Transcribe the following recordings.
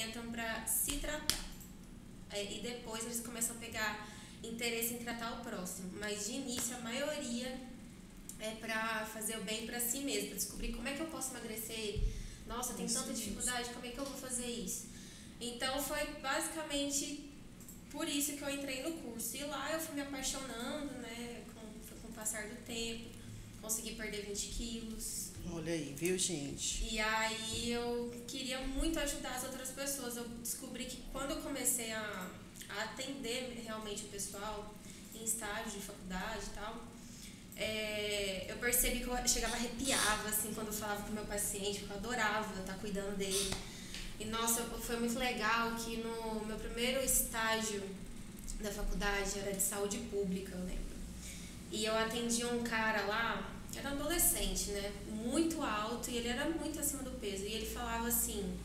entram para se tratar. É, e depois eles começam a pegar interesse em tratar o próximo. Mas de início, a maioria é para fazer o bem para si mesmo, para descobrir como é que eu posso emagrecer. Nossa, tem tanta dificuldade, como é que eu vou fazer isso? Então foi basicamente por isso que eu entrei no curso. E lá eu fui me apaixonando, né, com, com o passar do tempo, consegui perder 20 quilos. Olha aí, viu, gente? E aí eu queria muito ajudar as outras pessoas. Eu descobri que quando eu comecei a, a atender realmente o pessoal em estágio de faculdade e tal, é, eu percebi que eu chegava arrepiava assim quando eu falava com meu paciente, porque eu adorava estar cuidando dele. E nossa, foi muito legal que no meu primeiro estágio da faculdade era de saúde pública, eu lembro. E eu atendi um cara lá, era adolescente, né? Muito alto e ele era muito acima do peso. E ele falava assim: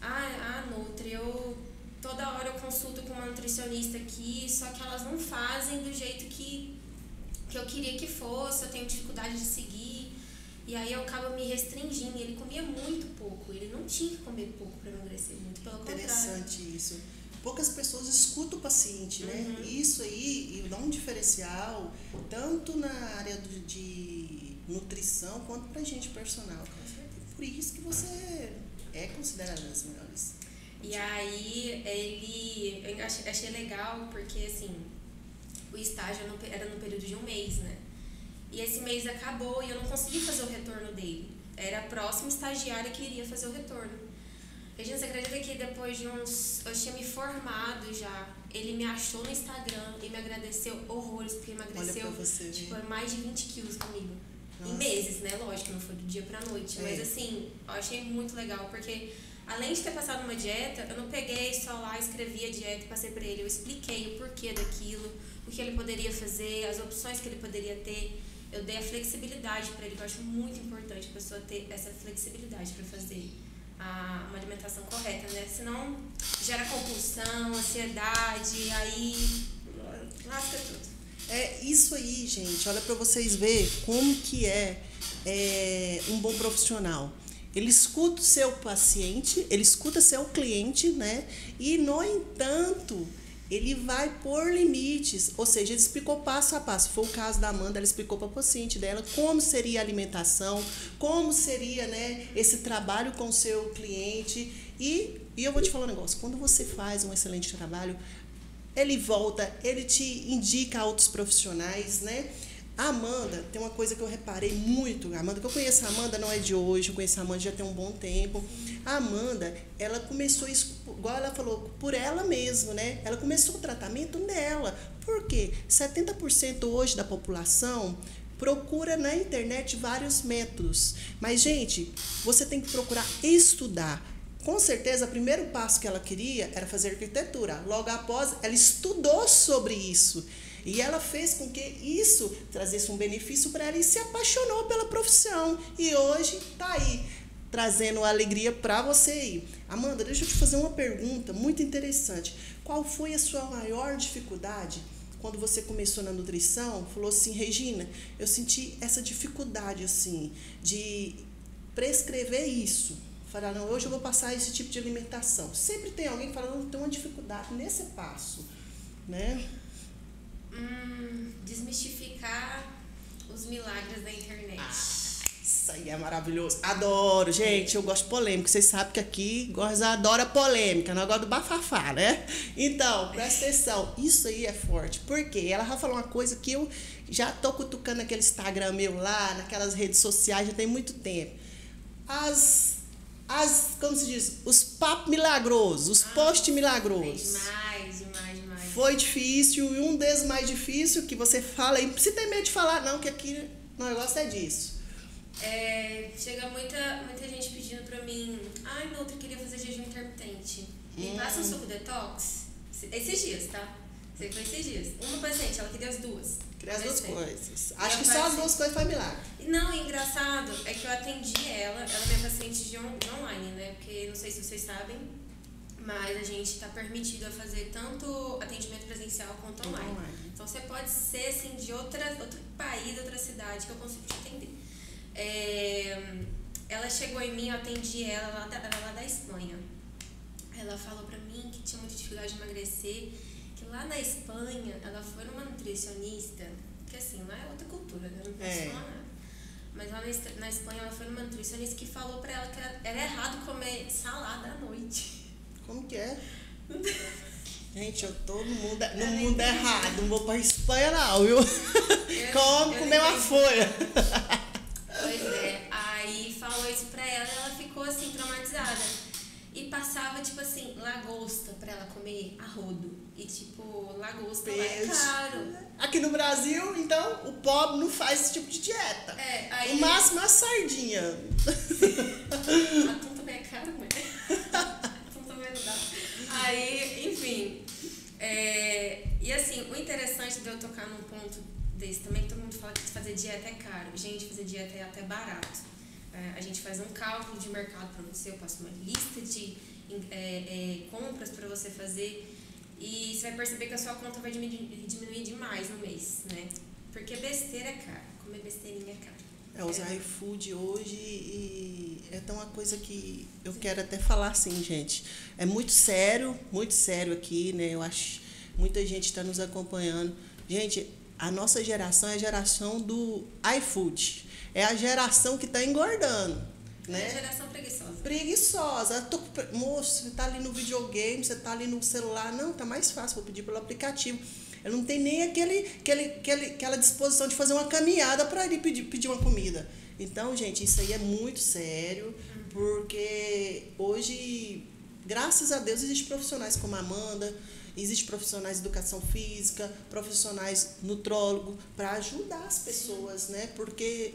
Ah, ah Nutri, eu toda hora eu consulto com uma nutricionista aqui, só que elas não fazem do jeito que, que eu queria que fosse, eu tenho dificuldade de seguir. E aí eu acabo me restringindo. Ele comia muito pouco. Ele não tinha que comer pouco para emagrecer muito, pelo Interessante contrário. isso. Poucas pessoas escutam o paciente, né? Uhum. Isso aí e dá um diferencial tanto na área de nutrição quanto pra gente personal. Por isso que você é considerada das melhores. E aí ele. Eu achei, achei legal porque assim, o estágio era no, período de um mês, né? E esse mês acabou e eu não consegui fazer o retorno dele. Era a próxima estagiária que iria fazer o retorno. Regina, você acredita que depois de uns. Eu tinha me formado já. Ele me achou no Instagram e me agradeceu horrores, porque emagreceu Olha pra você, tipo, gente. mais de 20 quilos comigo. Nossa. Em meses, né? Lógico, não foi do dia pra noite. É. Mas assim, eu achei muito legal, porque além de ter passado uma dieta, eu não peguei só lá, escrevi a dieta e passei pra ele. Eu expliquei o porquê daquilo, o que ele poderia fazer, as opções que ele poderia ter. Eu dei a flexibilidade pra ele, que eu acho muito importante a pessoa ter essa flexibilidade pra fazer a, uma alimentação correta, né? Senão gera compulsão, ansiedade, aí lasca tudo. É isso aí, gente. Olha para vocês ver como que é, é, um bom profissional. Ele escuta o seu paciente, ele escuta seu cliente, né? E no entanto, ele vai pôr limites, ou seja, ele explicou passo a passo. Foi o caso da Amanda, ela explicou para o paciente dela como seria a alimentação, como seria, né, esse trabalho com o seu cliente. E, e eu vou te falar um negócio: quando você faz um excelente trabalho, ele volta, ele te indica outros profissionais, né? A Amanda, tem uma coisa que eu reparei muito, Amanda, que eu conheço a Amanda não é de hoje, eu conheço a Amanda já tem um bom tempo. A Amanda, ela começou isso, igual ela falou, por ela mesma, né? Ela começou o tratamento nela. Por quê? 70% hoje da população procura na internet vários métodos. Mas, gente, você tem que procurar estudar. Com certeza, o primeiro passo que ela queria era fazer arquitetura. Logo após, ela estudou sobre isso. E ela fez com que isso trazesse um benefício para ela e se apaixonou pela profissão. E hoje está aí, trazendo alegria para você aí. Amanda, deixa eu te fazer uma pergunta muito interessante. Qual foi a sua maior dificuldade quando você começou na nutrição? Falou assim, Regina, eu senti essa dificuldade assim de prescrever isso. Falar, não, hoje eu vou passar esse tipo de alimentação. Sempre tem alguém que fala, não, tem uma dificuldade nesse passo, né? Hum, desmistificar os milagres da internet. Ah, isso aí é maravilhoso. Adoro, gente. Eu gosto de polêmica. Vocês sabem que aqui gosta, adora polêmica, não gosta do bafafá, né? Então, presta atenção. Isso aí é forte. Por quê? Ela já falou uma coisa que eu já tô cutucando aquele Instagram meu lá, naquelas redes sociais, já tem muito tempo. As. As, como se diz? Os papos milagrosos, os Ah, posts milagrosos. demais, demais, demais. Foi difícil, e um desses mais difícil que você fala, e não precisa ter medo de falar, não, que aqui o negócio é disso. É, chega muita, muita gente pedindo pra mim, ai, Nutri, queria fazer jejum intermitente. Me Hum. passa um suco detox. Esses dias, tá? Que foi esses dias. Uma paciente, ela queria as duas. Queria as duas coisas. Acho que só as duas coisas faz milagre. Não, engraçado é que eu atendi ela, ela é minha paciente de, on- de online, né? Porque não sei se vocês sabem, mas a gente tá permitido a fazer tanto atendimento presencial quanto online. online. Então você pode ser assim de outra, outro país, outra cidade que eu consigo te atender. É, ela chegou em mim, eu atendi ela, ela era lá da Espanha. falou pra mim que tinha muita dificuldade de emagrecer, lá na Espanha ela foi numa nutricionista, que assim, lá é outra cultura, né? Não posso É. Mas lá na, Espanha ela foi numa nutricionista que falou pra ela que era, era errado comer salada à noite. Como que é? Gente, eu tô no mundo, no Eu mundo errado. Não vou pra Espanha, não, viu? Eu- Como eu comer uma folha. Pois é, aí falou isso pra ela e ela ficou assim, traumatizada. E passava, tipo assim, lagosta pra ela comer a rodo. E tipo, lagosta é caro. Aqui no Brasil, então, o pobre não faz esse tipo de dieta. É, aí. O máximo é a sardinha. Atum também é caro, mãe. Atum também não dá. Aí, enfim. é, e assim, o interessante de eu tocar num ponto desse também, que todo mundo fala que fazer dieta é caro. Gente, fazer dieta é até barato. É, a gente faz um cálculo de mercado pra você, eu passo uma lista de é, é, compras pra você fazer. E você vai perceber que a sua conta vai diminuir, diminuir demais no mês, né? Porque besteira é caro. Comer besteirinha é caro. É usar iFood hoje e é tão uma coisa que eu quero até falar assim, gente. É muito sério, muito sério aqui, né? Eu acho muita gente está nos acompanhando. Gente, a nossa geração é a geração do iFood. É a geração que está engordando, É né? geração preguiçosa. preguiçosa. Tô Moço, você tá ali no videogame, você tá ali no celular. Não, tá mais fácil, vou pedir pelo aplicativo. Eu não tenho nem aquele, aquele, aquele, aquela disposição de fazer uma caminhada para ir pedir, pedir uma comida. Então, gente, isso aí é muito sério, porque hoje, graças a Deus, existem profissionais como a Amanda, existem profissionais de educação física, profissionais nutrólogo, para ajudar as pessoas, né? Porque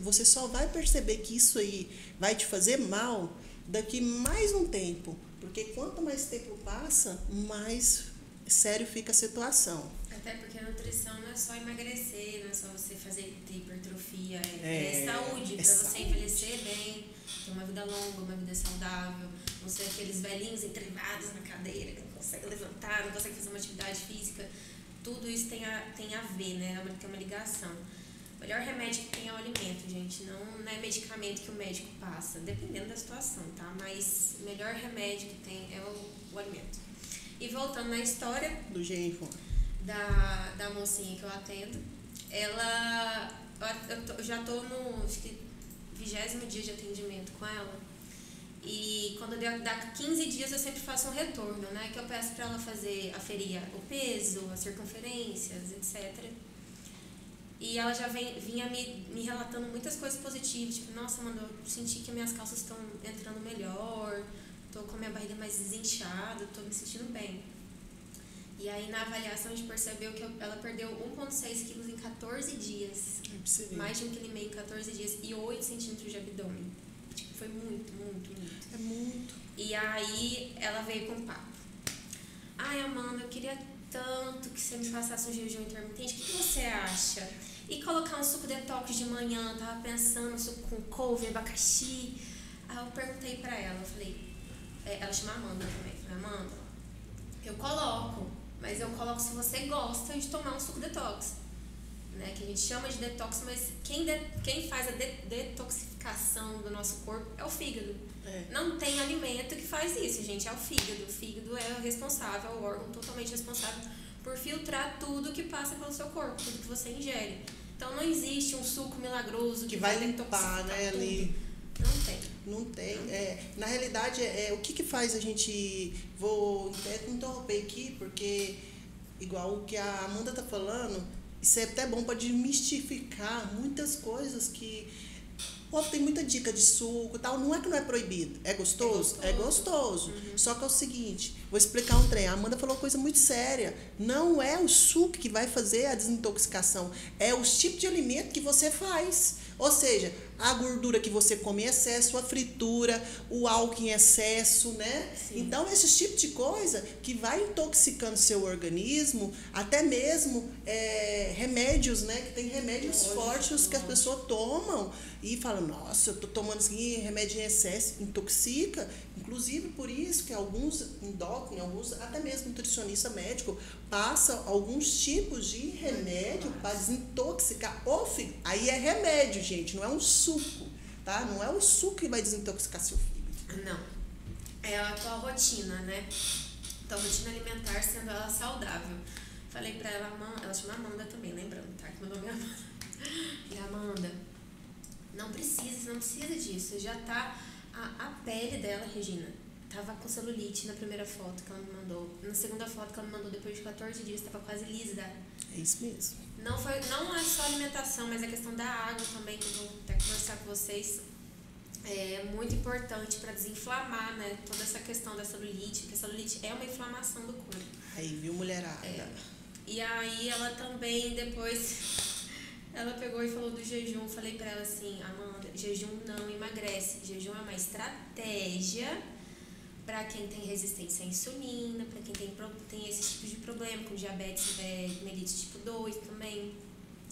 você só vai perceber que isso aí vai te fazer mal daqui mais um tempo. Porque quanto mais tempo passa, mais sério fica a situação. Até porque a nutrição não é só emagrecer, não é só você fazer ter hipertrofia, é, É, saúde, é pra você envelhecer bem, ter uma vida longa, uma vida saudável, não ser aqueles velhinhos entrevados na cadeira que não conseguem levantar, não conseguem fazer uma atividade física. Tudo isso tem a, tem a ver, né? É Tem uma ligação. O melhor remédio que tem é o alimento, gente. Não, não é medicamento que o médico passa, dependendo da situação, tá? Mas o melhor remédio que tem é o, o alimento. E voltando na história, Do Genfon. da, da mocinha que eu atendo, ela. Eu, eu já tô no acho que, vigésimo dia de atendimento com ela. E quando deu- dá 15 dias eu sempre faço um retorno, né? Que eu peço pra ela fazer, aferir o peso, as circunferências, etc. E ela já vem, vinha me, me relatando muitas coisas positivas, tipo, nossa, mano, eu senti que minhas calças estão entrando melhor, tô com a minha barriga mais desinchada, tô me sentindo bem. E aí na avaliação a gente percebeu que ela perdeu 1,6 quilos em 14 dias. Mais de 1,5 kg em 14 dias e 8 centímetros de abdômen. Foi muito, muito, muito. É muito. E aí ela veio com papo. Ai, Amanda, eu queria tanto que você me passasse um jejum intermitente. O que, que você acha? E colocar um suco detox de manhã, tava pensando, um suco com couve, abacaxi. Aí eu perguntei pra ela, eu falei, é, ela chama Amanda também. Eu falei, Amanda, eu coloco, mas eu coloco se você gosta de tomar um suco detox. Né, que a gente chama de detox, mas quem, de- quem faz a de- detoxificação do nosso corpo é o fígado. É. Não tem alimento que faz isso, gente. É o fígado. O fígado é o responsável, é o órgão totalmente responsável por filtrar tudo que passa pelo seu corpo, tudo que você ingere. Então não existe um suco milagroso que, Que vai limpar, né, tudo. ali. Não tem. Não tem. É, na realidade, é, o que, que faz a gente. Vou até interromper aqui, porque, igual o que a Amanda tá falando, isso é até bom para desmistificar muitas coisas que. Pô, tem muita dica de suco e tal. Não é que não é proibido. É gostoso? É gostoso. Só que é o seguinte, vou explicar um trem. A Amanda falou uma coisa muito séria. Não é o suco que vai fazer a desintoxicação. É os tipos de alimento que você faz. Ou seja, a gordura que você come em excesso, a fritura, o álcool em excesso, né? Sim. Então, esses tipos de coisa que vai intoxicando seu organismo, até mesmo é, remédios, né? Que tem remédios Lógico, fortes que as pessoas tomam e falam, nossa, eu tô tomando assim, remédio em excesso, intoxica. Inclusive, por isso que alguns endócrinos, alguns, até mesmo nutricionista médico, passa alguns tipos de remédio para desintoxicar o fígado. Aí é remédio, gente, não é um suco, tá? Não é o suco que vai desintoxicar seu fígado. Não. é a tua rotina, né? Tua rotina alimentar sendo ela saudável. Falei pra ela, ela chama Amanda também, lembrando, tá? Que meu nome é Amanda. Falei, Amanda, não precisa, não precisa disso. Já tá a, a pele dela, Regina, tava com celulite na primeira foto que ela me mandou. Na segunda foto que ela me mandou depois de 14 dias, tava quase lisa. É isso mesmo. Não, foi, não é só alimentação, mas a questão da água também, que eu vou até conversar com vocês. É muito importante para desinflamar, né? Toda essa questão da celulite, porque a celulite é uma inflamação do corpo. Aí, viu, mulherada? É. E aí ela também depois ela pegou e falou do jejum. Falei para ela assim, Amanda, jejum não emagrece. Jejum é uma estratégia para quem tem resistência à insulina, para quem tem, tem esse tipo de problema, com diabetes é, melite tipo 2 também.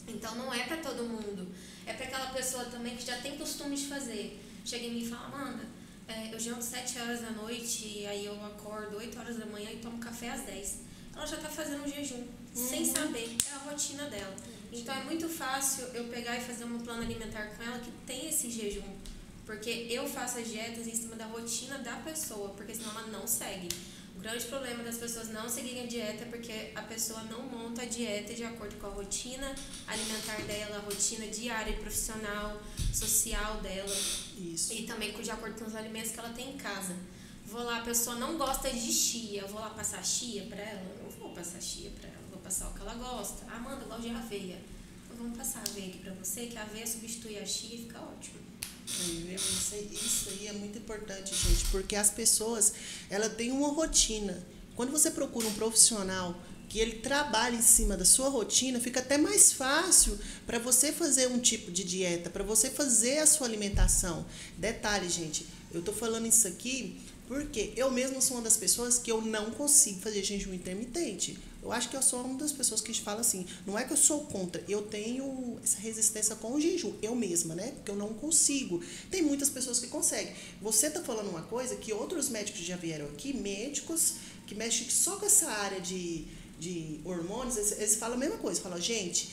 Então não é para todo mundo. É para aquela pessoa também que já tem costume de fazer. Chega em mim e fala, Amanda, é, eu janto 7 horas da noite, aí eu acordo 8 horas da manhã e tomo café às 10 ela já está fazendo um jejum, uhum. sem saber, é a rotina dela. Então é muito fácil eu pegar e fazer um plano alimentar com ela que tem esse jejum. Porque eu faço as dietas em cima da rotina da pessoa, porque senão ela não segue. O grande problema das pessoas não seguirem a dieta é porque a pessoa não monta a dieta de acordo com a rotina alimentar dela, a rotina diária profissional, social dela. Isso. E também de acordo com os alimentos que ela tem em casa. Vou lá, a pessoa não gosta de chia, vou lá passar chia para ela? passar chia para ela, vou passar o que ela gosta. Ah, Amanda, eu gosto de aveia. Então, vamos passar aveia aqui para você, que a aveia substitui a chia e fica ótimo. Isso aí, isso aí é muito importante, gente, porque as pessoas, ela tem uma rotina. Quando você procura um profissional que ele trabalha em cima da sua rotina, fica até mais fácil para você fazer um tipo de dieta, para você fazer a sua alimentação. Detalhe, gente, eu tô falando isso aqui porque eu mesmo sou uma das pessoas que eu não consigo fazer jejum intermitente. Eu acho que eu sou uma das pessoas que fala assim, não é que eu sou contra, eu tenho essa resistência com o jejum, eu mesma, né? Porque eu não consigo. Tem muitas pessoas que conseguem. Você tá falando uma coisa que outros médicos já vieram aqui, médicos que mexem só com essa área de, de hormônios, eles, eles falam a mesma coisa, falam, gente,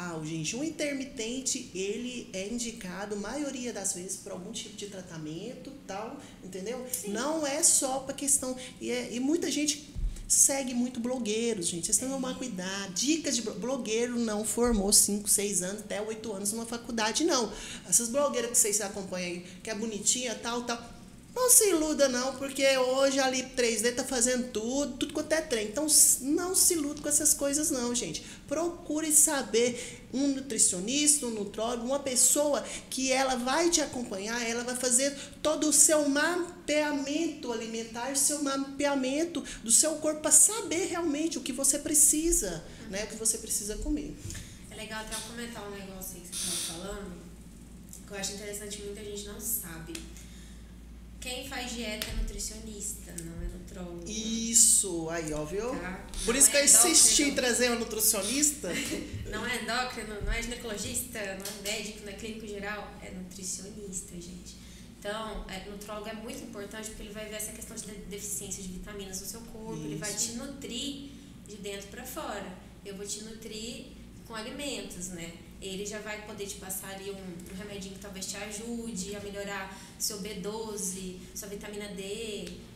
ah, o jejum intermitente, ele é indicado, maioria das vezes, por algum tipo de tratamento, tal, entendeu? Sim. Não é só para questão... E, é, e muita gente segue muito blogueiros, gente. Vocês têm que tomar cuidado. Dicas de blogueiro não formou 5, 6 anos, até 8 anos numa faculdade, não. Essas blogueiras que vocês acompanham aí, que é bonitinha, tal, tal não se iluda não, porque hoje a Lip 3D tá fazendo tudo, tudo quanto é trem. Então não se iluda com essas coisas não, gente. Procure saber um nutricionista, um nutrólogo, uma pessoa que ela vai te acompanhar, ela vai fazer todo o seu mapeamento alimentar, seu mapeamento do seu corpo para saber realmente o que você precisa, né, o que você precisa comer. É legal até comentar um negócio aí que você estava falando, que eu acho interessante, muita gente não sabe quem faz dieta é nutricionista, não é nutrólogo. Isso, aí, ó, viu? Tá? Por isso é que eu insisti em trazer um nutricionista. não é endócrino, não é ginecologista, não é médico, não é clínico geral, é nutricionista, gente. Então, é, nutrólogo é muito importante porque ele vai ver essa questão de deficiência de vitaminas no seu corpo, isso. ele vai te nutrir de dentro para fora. Eu vou te nutrir com alimentos, né? Ele já vai poder te passar ali um, um remedinho que talvez te ajude a melhorar seu B12, sua vitamina D,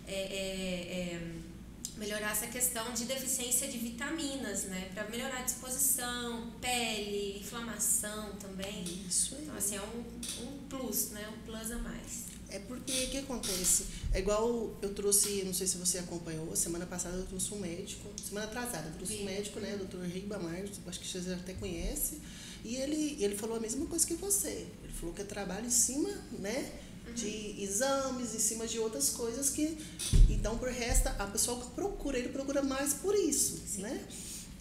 é, é, é, melhorar essa questão de deficiência de vitaminas, né? Para melhorar a disposição, pele, inflamação também. Isso aí. Então, assim, é um, um plus, né? Um plus a mais. É porque o que acontece? É igual eu trouxe, não sei se você acompanhou, semana passada eu trouxe um médico, semana atrasada, eu trouxe Sim. um médico, né, o doutor Riba Marques, acho que vocês até conhecem, e ele, ele falou a mesma coisa que você. Ele falou que é trabalho em cima, né? Uhum. De exames, em cima de outras coisas que. Então, por resto, a pessoa que procura, ele procura mais por isso, Sim. né?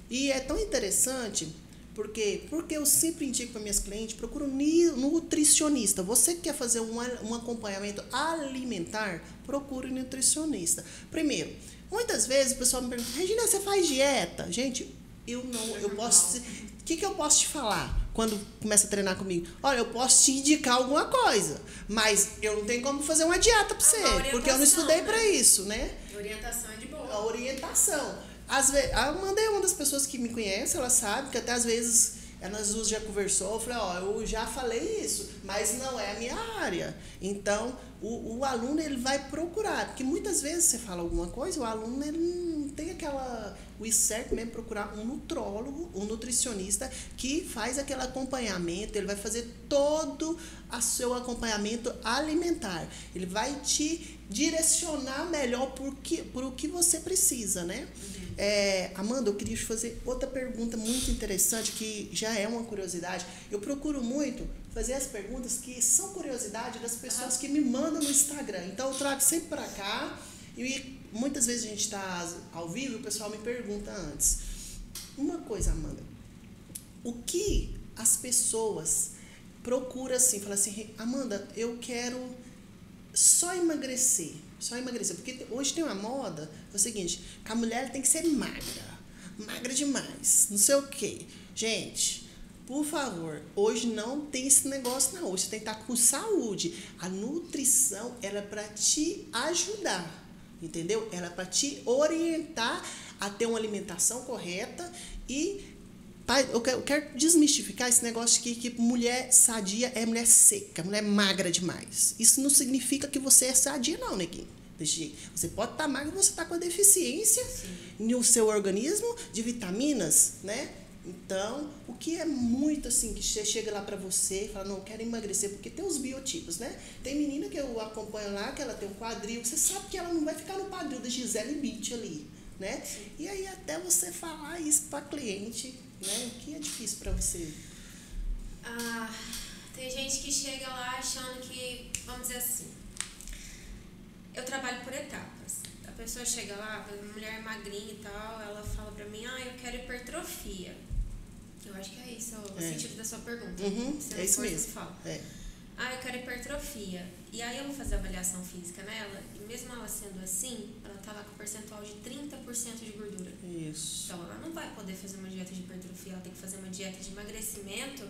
E é tão interessante porque, porque eu sempre indico para minhas clientes, procura um nutricionista. Você que quer fazer um, um acompanhamento alimentar, procure um nutricionista. Primeiro, muitas vezes o pessoal me pergunta, Regina, você faz dieta? Gente, eu não, eu posso. O que, que eu posso te falar quando começa a treinar comigo? Olha, eu posso te indicar alguma coisa, mas eu não tenho como fazer uma dieta para você, porque eu não estudei para isso, né? Orientação é de boa. A orientação. Às vezes, a Amanda é uma das pessoas que me conhece, ela sabe que até às vezes elas duas já conversou, eu falei, ó, eu já falei isso, mas não é a minha área. Então, o, o aluno ele vai procurar, porque muitas vezes você fala alguma coisa, o aluno ele não tem aquela. O certo mesmo procurar um nutrólogo, um nutricionista que faz aquele acompanhamento, ele vai fazer todo o seu acompanhamento alimentar. Ele vai te direcionar melhor por, que, por o que você precisa, né? É, Amanda, eu queria te fazer outra pergunta muito interessante, que já é uma curiosidade. Eu procuro muito fazer as perguntas que são curiosidade das pessoas que me mandam no Instagram. Então eu trago sempre para cá e muitas vezes a gente está ao vivo e o pessoal me pergunta antes. Uma coisa, Amanda, o que as pessoas procuram assim, falam assim, Amanda, eu quero só emagrecer, só emagrecer, porque hoje tem uma moda, é o seguinte, que a mulher tem que ser magra, magra demais, não sei o quê. Gente, por favor, hoje não tem esse negócio não. Hoje você tem que estar com saúde. A nutrição era é para te ajudar, entendeu? Era é para te orientar a ter uma alimentação correta e eu quero desmistificar esse negócio de que, que mulher sadia é mulher seca, mulher magra demais. Isso não significa que você é sadia, não, neguinho. Você pode estar tá magra e você está com a deficiência Sim. no seu organismo de vitaminas, né? Então, o que é muito assim, que você chega lá para você e fala, não, eu quero emagrecer, porque tem os biotipos, né? Tem menina que eu acompanho lá, que ela tem um quadril, você sabe que ela não vai ficar no quadril da Gisele Bündchen ali, né? E aí até você falar isso para cliente, né? O que é difícil para você? Ah, tem gente que chega lá achando que, vamos dizer assim, eu trabalho por etapas. A pessoa chega lá, mulher magrinha e tal, ela fala pra mim, ah, eu quero hipertrofia. Eu acho que é isso o é. sentido da sua pergunta. Uhum, é isso mesmo. Fala. É. Ah, eu quero hipertrofia. E aí eu vou fazer avaliação física nela, mesmo ela sendo assim, ela tá lá com percentual de 30% de gordura. Isso. Então ela não vai poder fazer uma dieta de hipertrofia, ela tem que fazer uma dieta de emagrecimento,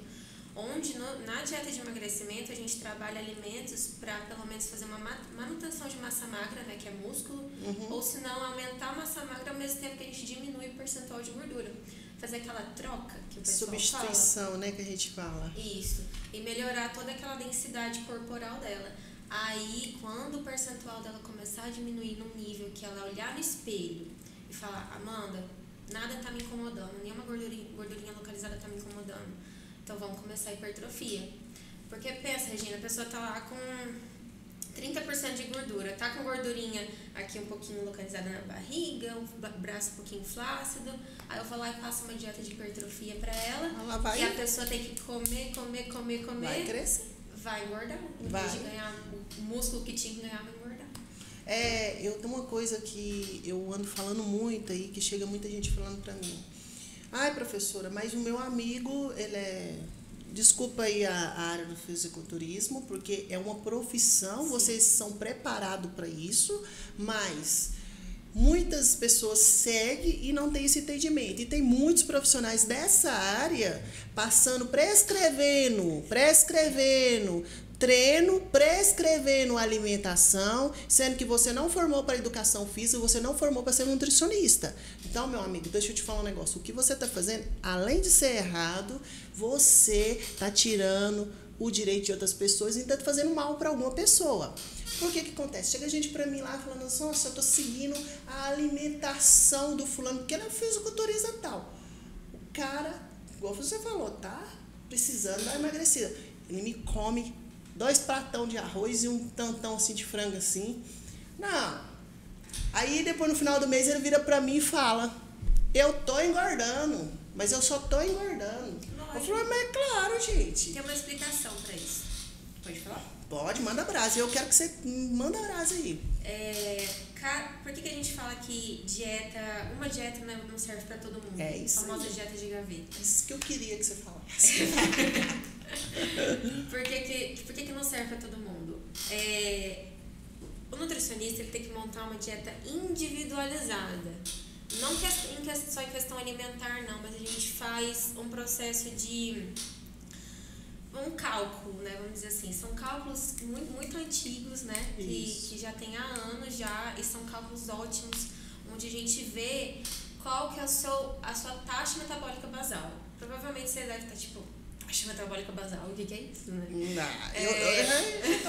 onde no, na dieta de emagrecimento a gente trabalha alimentos para pelo menos fazer uma manutenção de massa magra, né, que é músculo, uhum. ou se não aumentar a massa magra ao mesmo tempo que a gente diminui o percentual de gordura fazer aquela troca que o pessoal Substituição, fala. né, que a gente fala. Isso. E melhorar toda aquela densidade corporal dela. Aí, quando o percentual dela começar a diminuir num nível que ela olhar no espelho e falar, Amanda, nada tá me incomodando, nenhuma gordurinha, gordurinha localizada tá me incomodando. Então vamos começar a hipertrofia. Porque pensa, Regina, a pessoa tá lá com 30% de gordura. Tá com gordurinha aqui um pouquinho localizada na barriga, o braço um pouquinho flácido. Aí eu vou lá e faço uma dieta de hipertrofia para ela. ela vai... E a pessoa tem que comer, comer, comer, comer. Vai crescer. Vai engordar. Em vai. vez de ganhar o músculo que tinha que ganhar, vai engordar. É, eu tenho uma coisa que eu ando falando muito aí, que chega muita gente falando para mim. Ai, professora, mas o meu amigo, ele é Desculpa aí a, a, área do fisiculturismo, porque é uma profissão, Sim. vocês são preparados para isso, mas muitas pessoas seguem e não têm esse entendimento. E tem muitos profissionais dessa área passando, prescrevendo, prescrevendo, treino, prescrevendo alimentação, sendo que você não formou para educação física, você não formou para ser nutricionista. Então, meu amigo, deixa eu te falar um negócio. O que você está fazendo, além de ser errado, você está tirando o direito de outras pessoas e está fazendo mal para alguma pessoa. Por que que acontece? Chega gente para mim lá falando assim, nossa, eu tô seguindo a alimentação do fulano, porque ele é um fisiculturista tal. O cara, igual você falou, tá precisando dar emagrecida. Ele me come dois pratão de arroz e um tantão assim de frango assim. Não. Aí depois no final do mês ele vira pra mim e fala: Eu tô engordando, mas eu só tô engordando. Lógico. Eu falei, mas é claro, gente. Tem uma explicação pra isso. Pode falar? Pode, manda brasa. Eu quero que você manda brasa aí. É, por que, que a gente fala que dieta, uma dieta não serve para todo mundo? É isso. A famosa aí. dieta de gaveta. Isso que eu queria que você falasse. por que, que, por que, que não serve para todo mundo? É, o nutricionista ele tem que montar uma dieta individualizada. Não que, em, só em questão alimentar, não, mas a gente faz um processo de um cálculo, né? Vamos dizer assim, são cálculos muito, muito antigos, né? Que, que já tem há anos já e são cálculos ótimos, onde a gente vê qual que é o seu, a sua taxa metabólica basal. Provavelmente você deve estar tipo, taxa metabólica basal, o que, que é isso, né? Não, eu, eu,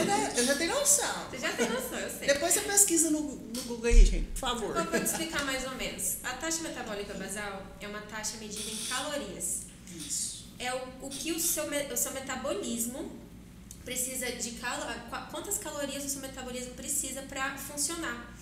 já, eu já tenho noção. Você já tem noção, eu sei. Depois você pesquisa no, no Google aí, gente, por favor. Então, vou te explicar mais ou menos. A taxa metabólica basal é uma taxa medida em calorias. Isso. É o, o que o seu, o seu metabolismo precisa de calo, quantas calorias o seu metabolismo precisa para funcionar.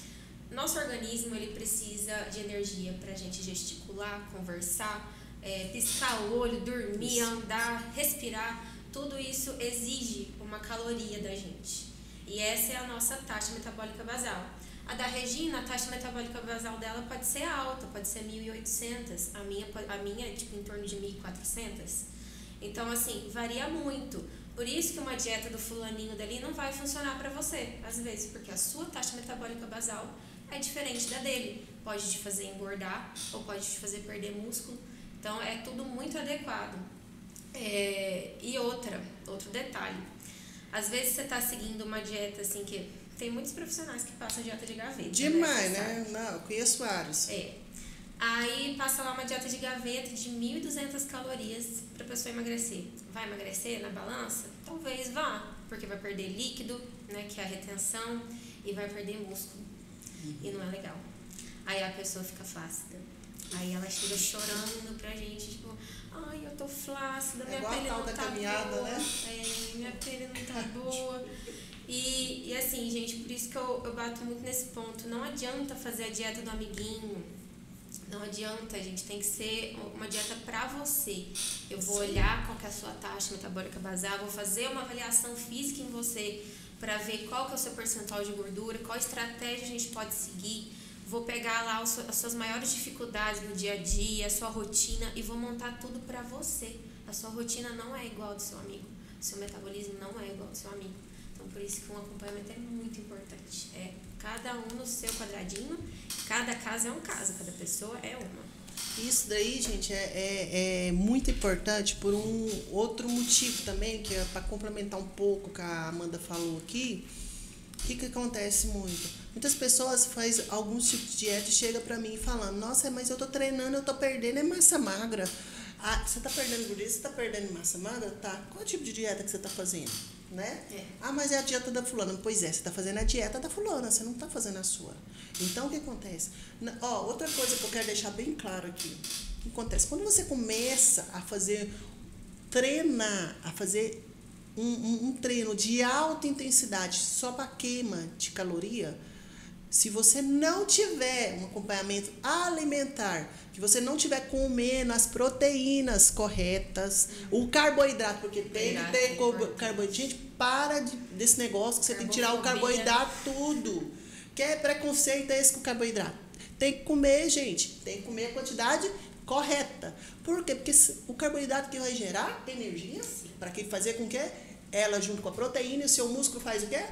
Nosso organismo ele precisa de energia para a gente gesticular, conversar, é, piscar o olho, dormir, andar, respirar. Tudo isso exige uma caloria da gente. E essa é a nossa taxa metabólica basal. A da Regina, a taxa metabólica basal dela pode ser alta, pode ser 1.800. A minha, a minha é tipo em torno de 1.400. Então, assim, varia muito. Por isso que uma dieta do fulaninho dali não vai funcionar para você, às vezes, porque a sua taxa metabólica basal é diferente da dele. Pode te fazer engordar ou pode te fazer perder músculo. Então é tudo muito adequado. É, e outra, outro detalhe. Às vezes você está seguindo uma dieta assim que tem muitos profissionais que passam dieta de gaveta. Né? Demais, né? né? Não, eu conheço vários. É. Aí passa lá uma dieta de gaveta de 1.200 calorias para a pessoa emagrecer. Vai emagrecer na balança? Talvez vá, porque vai perder líquido, né, que é a retenção, e vai perder músculo. Uhum. E não é legal. Aí a pessoa fica flácida. Aí ela chega chorando pra gente, tipo, ai, eu tô flácida, minha é pele não tá caminhada, boa. Né? É, minha pele não tá boa. E, e assim, gente, por isso que eu, eu bato muito nesse ponto. Não adianta fazer a dieta do amiguinho. Não adianta, a gente tem que ser uma dieta para você. Eu vou Sim. olhar qual é a sua taxa metabólica basal, vou fazer uma avaliação física em você para ver qual que é o seu percentual de gordura, qual estratégia a gente pode seguir. Vou pegar lá as suas maiores dificuldades no dia a dia, a sua rotina e vou montar tudo para você. A sua rotina não é igual ao do seu amigo. O seu metabolismo não é igual ao do seu amigo. Então, por isso que um acompanhamento é muito importante. É cada um no seu quadradinho, cada caso é um caso, cada pessoa é uma. Isso daí, gente, é, é, é, muito importante por um outro motivo também, que é para complementar um pouco o que a Amanda falou aqui. O que, que acontece muito? Muitas pessoas fazem alguns tipos de dieta e chegam para mim falando: Nossa, mas eu tô treinando, eu tô perdendo é massa magra. Ah, você tá perdendo gordura, você tá perdendo massa magra? Tá. Qual tipo de dieta que você tá fazendo? Né? É. Ah, mas é a dieta da fulana. Pois é, você tá fazendo a dieta da fulana, você não tá fazendo a sua. Então, o que acontece? Ó, outra coisa que eu quero deixar bem claro aqui. O que acontece? Quando você começa a fazer, treinar, a fazer um, um, um treino de alta intensidade só para queima de caloria, se você não tiver um acompanhamento alimentar, que você não tiver comendo as proteínas corretas, o carboidrato, porque tem que ter carboidrato. Gente, para de, desse negócio que você tem que tirar o carboidrato tudo. Que é preconceito é esse com carboidrato? Tem que comer, gente. Tem que comer a quantidade correta. Por quê? Porque o carboidrato que vai gerar energia para que fazer com que ela junto com a proteína, o seu músculo faz o quê?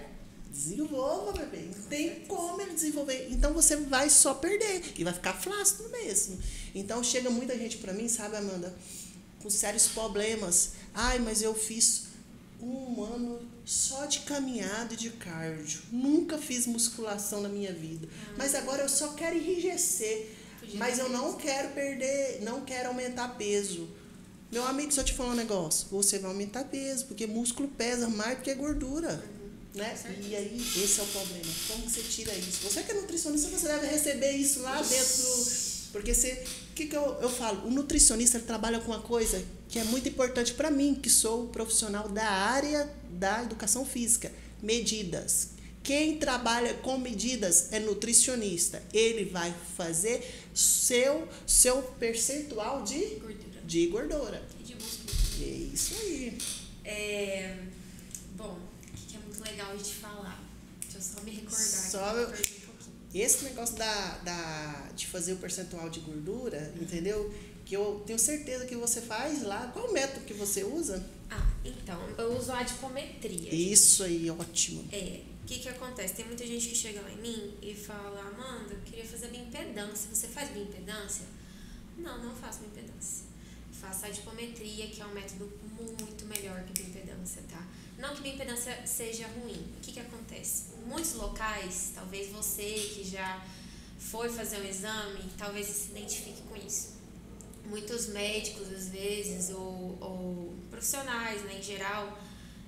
Desenvolva, bebê. Não tem como ele desenvolver. Então você vai só perder e vai ficar flácido mesmo. Então chega muita gente para mim, sabe, Amanda, com sérios problemas. Ai, mas eu fiz um ano só de caminhada e de cardio. Nunca fiz musculação na minha vida. Ah. Mas agora eu só quero enrijecer. Mas eu não quero perder, não quero aumentar peso. Meu amigo, se eu te falar um negócio, você vai aumentar peso, porque músculo pesa mais do que gordura. Né? E aí, esse é o problema. Como que você tira isso? Você que é nutricionista, você deve receber isso lá dentro. Porque você. O que, que eu, eu falo? O nutricionista trabalha com uma coisa que é muito importante para mim, que sou profissional da área da educação física: medidas. Quem trabalha com medidas é nutricionista. Ele vai fazer seu, seu percentual de gordura. De gordura. E de músculo. É isso aí. É, bom, o que é muito legal de falar? Deixa eu só me recordar. Só eu, esse negócio da, da, de fazer o percentual de gordura, uhum. entendeu? que eu tenho certeza que você faz lá. Qual o método que você usa? Ah, então, eu uso a adipometria. Isso aí, ótimo. É. O que que acontece? Tem muita gente que chega lá em mim e fala, Amanda, eu queria fazer bioimpedância. Você faz bioimpedância? Não, não faço bioimpedância. Faço a adipometria, que é um método muito melhor que bioimpedância, tá? Não que bioimpedância seja ruim. O que que acontece? Muitos locais, talvez você que já foi fazer um exame, talvez se identifique com isso muitos médicos, às vezes, ou, ou profissionais, né, em geral,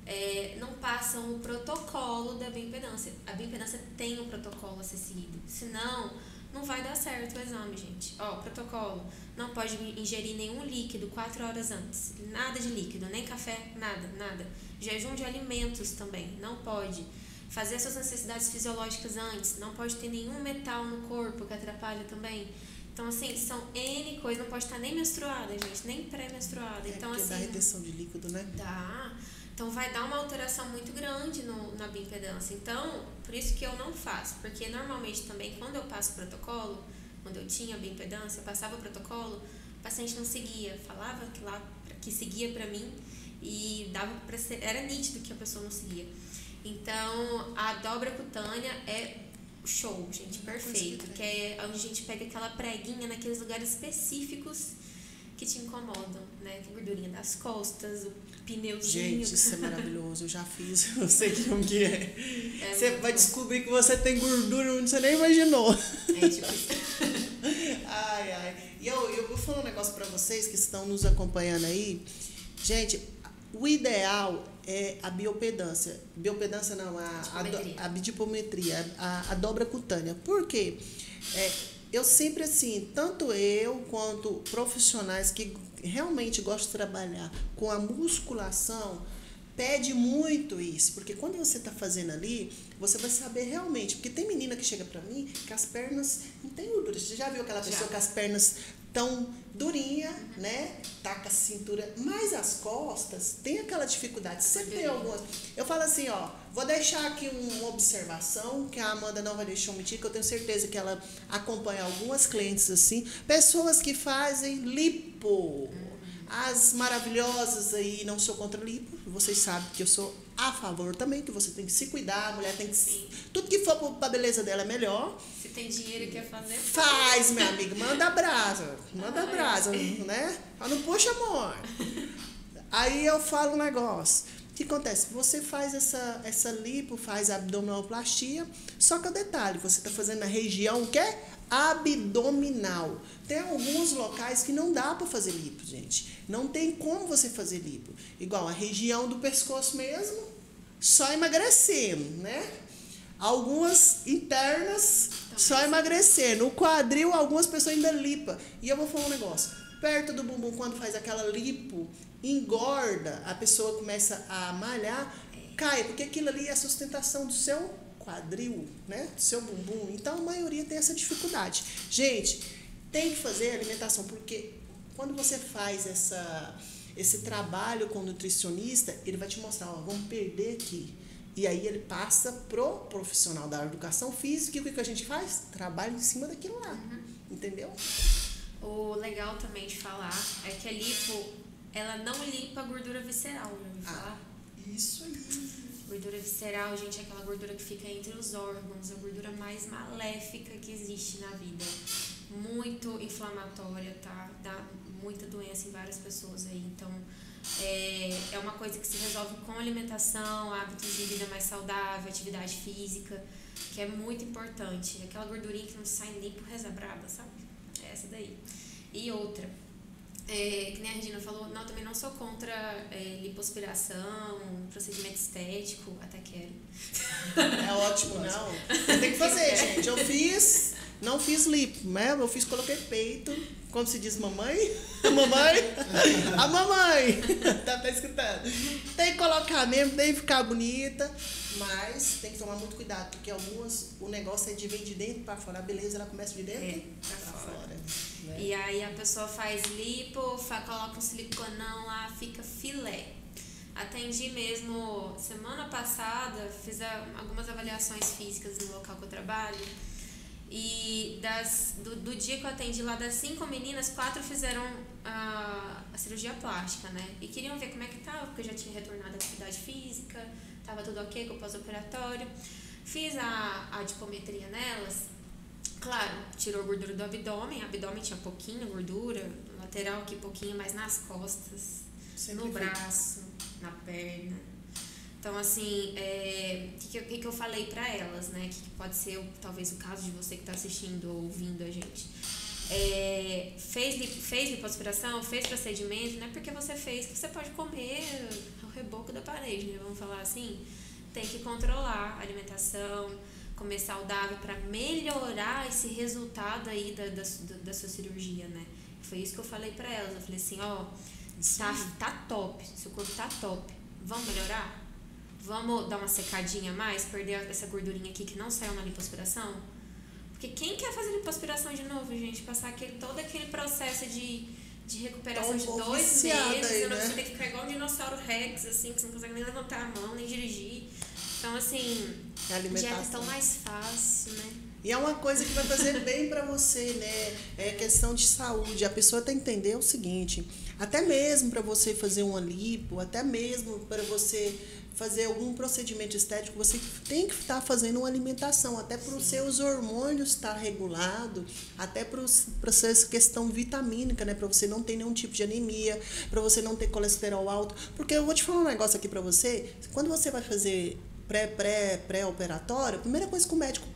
é, não passam o protocolo da bioimpedância. A bioimpedância tem um protocolo a ser seguido. Senão, não vai dar certo o exame, gente. Ó, protocolo. Não pode ingerir nenhum líquido quatro horas antes. Nada de líquido, nem café, nada, nada. Jejum de alimentos também, não pode. Fazer suas necessidades fisiológicas antes, não pode ter nenhum metal no corpo que atrapalha também. Então, assim, são N coisas, não pode estar nem menstruada, gente, nem pré-menstruada. É então, assim. dá retenção de líquido, né? Dá. Então vai dar uma alteração muito grande no, na bioimpedância. Então, por isso que eu não faço. Porque normalmente também, quando eu passo o protocolo, quando eu tinha bioimpedância, eu passava o protocolo, o paciente não seguia. Falava que lá que seguia para mim e dava para ser, era nítido que a pessoa não seguia. Então, a dobra cutânea é show, gente, perfeito. Que é onde a gente pega aquela preguinha naqueles lugares específicos que te incomodam, né? Que gordurinha das costas, o pneuzinho. Gente, isso é maravilhoso. Eu já fiz, eu sei que como que é. é você vai bom. descobrir que você tem gordura onde você nem imaginou. É tipo Ai, ai. E eu, eu vou falar um negócio para vocês que estão nos acompanhando aí. Gente, o ideal é a biopedância. Biopedância não, a, a, a bidipometria, a, a dobra cutânea. Por quê? É, eu sempre assim, tanto eu quanto profissionais que realmente gostam de trabalhar com a musculação, pede muito isso, porque quando você está fazendo ali, você vai saber realmente, porque tem menina que chega para mim que as pernas não tem gordura. Você já viu aquela pessoa já. que as pernas tão durinha, uhum. né? Tá com a cintura, mas as costas tem aquela dificuldade. Sempre tem algumas. Eu falo assim, ó, vou deixar aqui uma observação que a Amanda não vai deixar omitir, que eu tenho certeza que ela acompanha algumas clientes assim, pessoas que fazem lipo. Uhum. As maravilhosas aí, não sou contra lipo, vocês sabem que eu sou a favor também, que você tem que se cuidar, a mulher tem que. Sim. Tudo que for para a beleza dela é melhor. Se tem dinheiro e quer fazer. Faz, minha amiga, manda brasa. Manda Ai. brasa, né? Mas não puxa amor. Aí eu falo um negócio. O que acontece? Você faz essa, essa lipo, faz a abdominoplastia, só que o detalhe, você está fazendo na região que é abdominal. Tem alguns locais que não dá para fazer lipo, gente. Não tem como você fazer lipo. Igual a região do pescoço mesmo, só emagrecendo, né? Algumas internas, só emagrecendo. O quadril, algumas pessoas ainda lipa. E eu vou falar um negócio. Perto do bumbum, quando faz aquela lipo, engorda, a pessoa começa a malhar, cai, porque aquilo ali é a sustentação do seu quadril, né? Do seu bumbum. Então a maioria tem essa dificuldade. Gente, tem que fazer alimentação, porque quando você faz essa, esse trabalho com o nutricionista, ele vai te mostrar, ó, vamos perder aqui. E aí ele passa pro profissional da educação física e o que, que a gente faz? Trabalha em cima daquilo lá. Uhum. Entendeu? O legal também de falar é que a lipo, ela não limpa a gordura visceral, já ouviu ah, falar? Isso aí. Gordura visceral, gente, é aquela gordura que fica entre os órgãos, a gordura mais maléfica que existe na vida. Muito inflamatória, tá? Dá muita doença em várias pessoas aí. Então, é, é uma coisa que se resolve com alimentação, hábitos de vida mais saudável, atividade física, que é muito importante. Aquela gordurinha que não sai nem por reza braba, sabe? É essa daí. E outra, é, que nem a Regina falou, não, também não sou contra é, lipoaspiração, procedimento estético, até quero. É ótimo, não. Tem que fazer, gente. Eu fiz, não fiz lipo, né? Eu fiz, coloquei peito, como se diz mamãe? mamãe? A mamãe! tá, tá escutando? Tem que colocar mesmo, tem que ficar bonita, mas tem que tomar muito cuidado, porque algumas, o negócio é de vir de dentro para fora. A beleza, ela começa de dentro é, para fora. fora né? E aí a pessoa faz lipo, coloca um siliconão lá, fica filé. Atendi mesmo semana passada, fiz algumas avaliações físicas no local que eu trabalho e das, do, do dia que eu atendi lá, das cinco meninas, quatro fizeram a, a cirurgia plástica, né? E queriam ver como é que tava, porque eu já tinha retornado à atividade física, tava tudo ok com o pós-operatório. Fiz a, a dipometria nelas. Claro, tirou gordura do abdômen, abdômen tinha pouquinho gordura, lateral aqui pouquinho, mas nas costas, Sempre no braço, na perna então, assim, é, o que, que, que, eu falei para elas, né? Que, que pode ser talvez o caso de você que está assistindo ou ouvindo a gente. é, fez, fez lipoaspiração, fez procedimento, não é porque você fez que você pode comer o reboco da parede, né? Vamos falar assim. Tem que controlar a alimentação, comer saudável para melhorar esse resultado aí da, da, da sua cirurgia, né? Foi isso que eu falei para elas. Eu falei assim, ó, tá, tá top, seu corpo tá top. Vamos melhorar? Vamos dar uma secadinha a mais, perder essa gordurinha aqui que não saiu na lipoaspiração? Porque quem quer fazer lipoaspiração de novo, gente? Passar aquele, todo aquele processo de, de recuperação de dois meses, aí, né? você tem que ficar igual um dinossauro Rex, assim, que você não consegue nem levantar a mão, nem dirigir. Então, assim, já é tão mais fácil, né? E é uma coisa que vai fazer bem para você, né? É questão de saúde. A pessoa tem que entender o seguinte: até mesmo para você fazer um lipo, até mesmo para você fazer algum procedimento estético, você tem que estar tá fazendo uma alimentação, até para os seus hormônios estar tá regulado, até para essa questão vitamínica, né? Para você não ter nenhum tipo de anemia, para você não ter colesterol alto. Porque eu vou te falar um negócio aqui para você, quando você vai fazer pré-pré-pré-operatório, a primeira coisa que o médico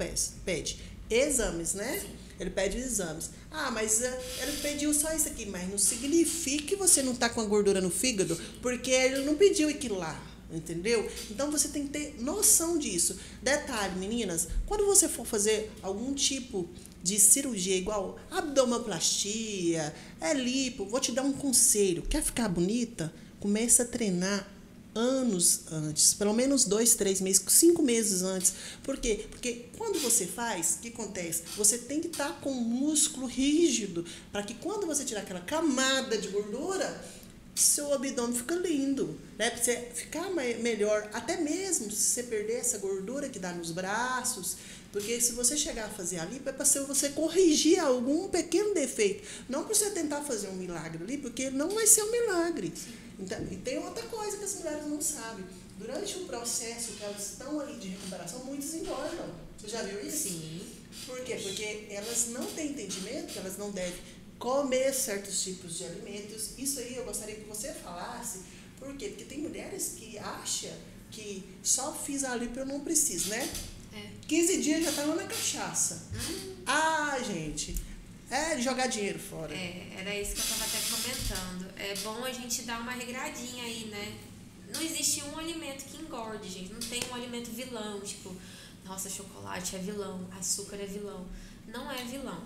pede, exames, né? Ele pede exames. Ah, mas uh, ele pediu só isso aqui, mas não significa que você não está com a gordura no fígado, porque ele não pediu aquilo lá entendeu? Então você tem que ter noção disso. Detalhe, meninas, quando você for fazer algum tipo de cirurgia igual abdominoplastia, é lipo, vou te dar um conselho. Quer ficar bonita? Começa a treinar anos antes, pelo menos dois, três meses, cinco meses antes. Por quê? Porque quando você faz, o que acontece? Você tem que estar tá com o músculo rígido para que quando você tirar aquela camada de gordura, seu abdômen fica lindo, né? Pra você ficar melhor, até mesmo se você perder essa gordura que dá nos braços, porque se você chegar a fazer a lipo, é para você corrigir algum pequeno defeito, não para você tentar fazer um milagre ali, porque não vai ser um milagre. Então, e tem outra coisa que as mulheres não sabem. Durante o processo que elas estão ali de recuperação, muitas engordam. Você já viu isso? Sim. Por quê? Porque elas não têm entendimento que elas não devem comer certos tipos de alimentos. Isso aí eu gostaria que você falasse. Por quê? Porque tem mulheres que acham que só fiz a lipo eu não preciso, né? É. 15 dias já tá lá na cachaça. Hum. Ah, gente. É jogar dinheiro fora. É, era isso que eu tava até comentando. É bom a gente dar uma regradinha aí, né? Não existe um alimento que engorde, gente. Não tem um alimento vilão, tipo, nossa, chocolate é vilão, açúcar é vilão. Não é vilão.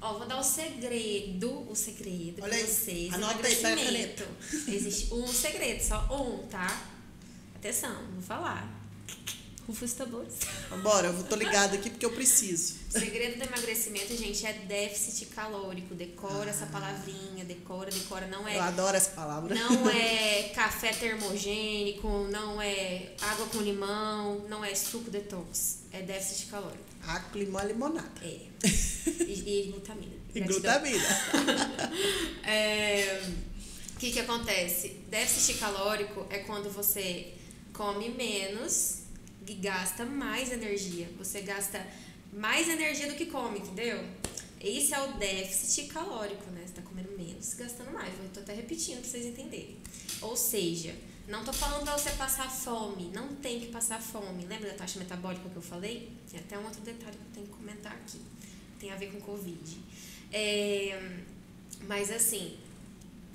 Ó, vou dar o segredo, o segredo Olha pra vocês. Anota aí, pega. Existe um segredo, só um, tá? Atenção, vou falar. Rufa os tambores. Vambora, eu tô ligado aqui porque eu preciso. O segredo do emagrecimento, gente, é déficit calórico. Decora ah. essa palavrinha, decora, decora. Não é. Eu adoro essa palavra. Não é café termogênico, não é água com limão, não é suco detox. É déficit calórico. Água com limão é limonada. É. E, e glutamina. E glutamina. é, o que, que acontece? Déficit calórico é quando você come menos e gasta mais energia. Você gasta mais energia do que come, entendeu? Esse é o déficit calórico, né? Você tá comendo menos, gastando mais. Eu tô até repetindo pra vocês entenderem. Ou seja, não tô falando pra você passar fome. Não tem que passar fome. Lembra da taxa metabólica que eu falei? Tem até um outro detalhe que eu tenho que comentar aqui. Tem a ver com Covid. É, mas assim,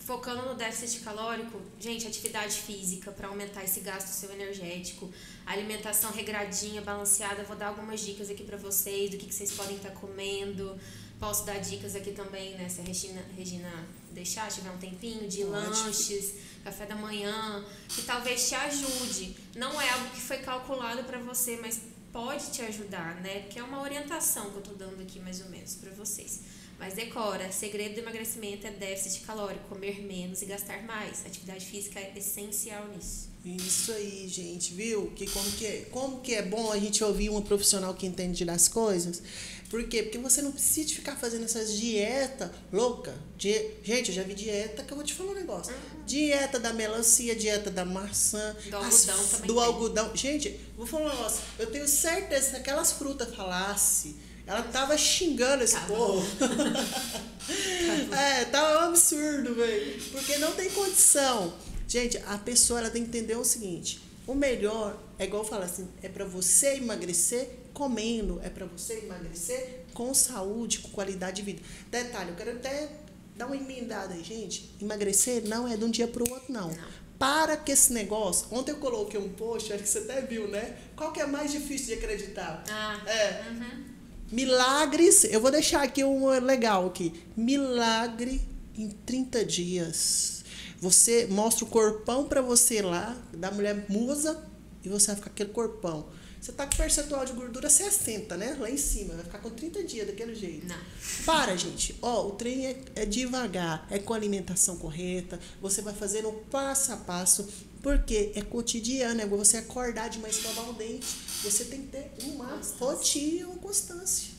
focando no déficit calórico, gente, atividade física para aumentar esse gasto seu energético, alimentação regradinha, balanceada. Vou dar algumas dicas aqui para vocês do que, que vocês podem estar tá comendo. Posso dar dicas aqui também, né? Se a Regina, Regina deixar, tiver um tempinho, de lanches, café da manhã, que talvez te ajude. Não é algo que foi calculado para você, mas pode te ajudar, né? Que é uma orientação que eu tô dando aqui mais ou menos para vocês. Mas decora, segredo do emagrecimento é déficit calórico, comer menos e gastar mais. Atividade física é essencial nisso. Isso aí, gente, viu? Que como que é, como que é bom a gente ouvir uma profissional que entende das coisas. Por quê? Porque você não precisa ficar fazendo essas dieta louca. Die... Gente, eu já vi dieta que eu vou te falar um negócio. Uhum. Dieta da melancia, dieta da maçã, do algodão as... também. Do tem. algodão. Gente, vou falar um negócio. Eu tenho certeza que aquelas frutas falasse ela tava xingando esse tá povo. é, tá um absurdo, velho. Porque não tem condição. Gente, a pessoa ela tem que entender o seguinte: o melhor é igual eu falo assim, é para você emagrecer comendo, é para você emagrecer com saúde, com qualidade de vida. Detalhe, eu quero até dar uma emendada aí, gente. Emagrecer não é de um dia para o outro, não. Não. Para que esse negócio. Ontem eu coloquei um post, acho que você até viu, né? Qual que é mais difícil de acreditar? Ah, É. uhum. Milagres, eu vou deixar aqui um legal aqui. Milagre em 30 dias. Você mostra o corpão para você lá, da mulher musa, e você vai ficar com aquele corpão. Você tá com percentual de gordura 60, né? Lá em cima, vai ficar com 30 dias daquele jeito. Não. Para, gente. Ó, o trem é, é devagar, é com alimentação correta. Você vai fazendo passo a passo, porque é cotidiano, é você acordar de manhã escovar o dente. Você tem que ter uma Constância. rotina, uma constância.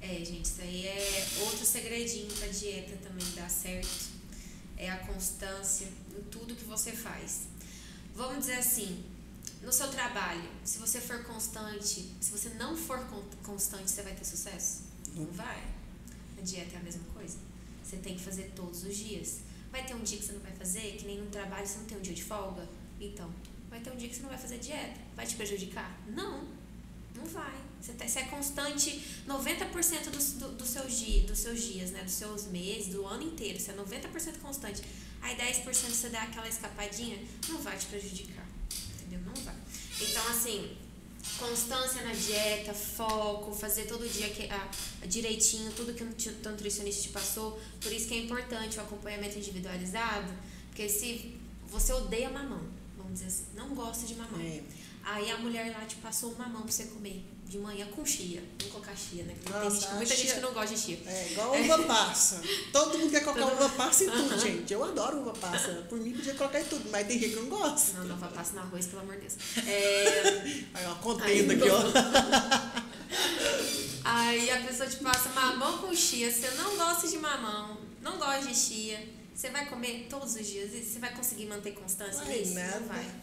É, gente, isso aí é outro segredinho pra dieta também dar certo. É a constância em tudo que você faz. Vamos dizer assim, no seu trabalho, se você for constante, se você não for con- constante, você vai ter sucesso? Não vai. A dieta é a mesma coisa. Você tem que fazer todos os dias. Vai ter um dia que você não vai fazer, que nem no trabalho você não tem um dia de folga? Então, vai ter um dia que você não vai fazer dieta. Vai te prejudicar? Não. Não vai. Você, tá- você é constante 90% dos, do, dos, seus dia, dos seus dias, né? Dos seus meses, do ano inteiro. Você é 90% constante. Aí 10% você dá aquela escapadinha, não vai te prejudicar. Entendeu? Não vai. Então, assim, constância na dieta, foco, fazer todo dia que, direitinho, tudo que o nutricionista te passou. Por isso que é importante o acompanhamento individualizado. Porque se você odeia mamão, vamos dizer assim, não gosta de mamão. É. Aí a mulher lá te passou um mamão pra você comer de manhã com chia. Vamos colocar chia, né? Porque Nossa, tem gente, muita gente chia- que não gosta de chia. É igual uva passa. Todo mundo quer colocar uva passa em tudo, gente. Eu adoro uva passa. Por mim, podia colocar em tudo, mas tem gente que não gosta. Não, não, vai passar no arroz, pelo amor de Deus. É, Aí, ó, contendo aqui, ó. aí a pessoa te passa mamão com chia. Você não gosta de mamão, não gosta de chia. Você vai comer todos os dias e você vai conseguir manter constância Vai nisso? nada. Não vai.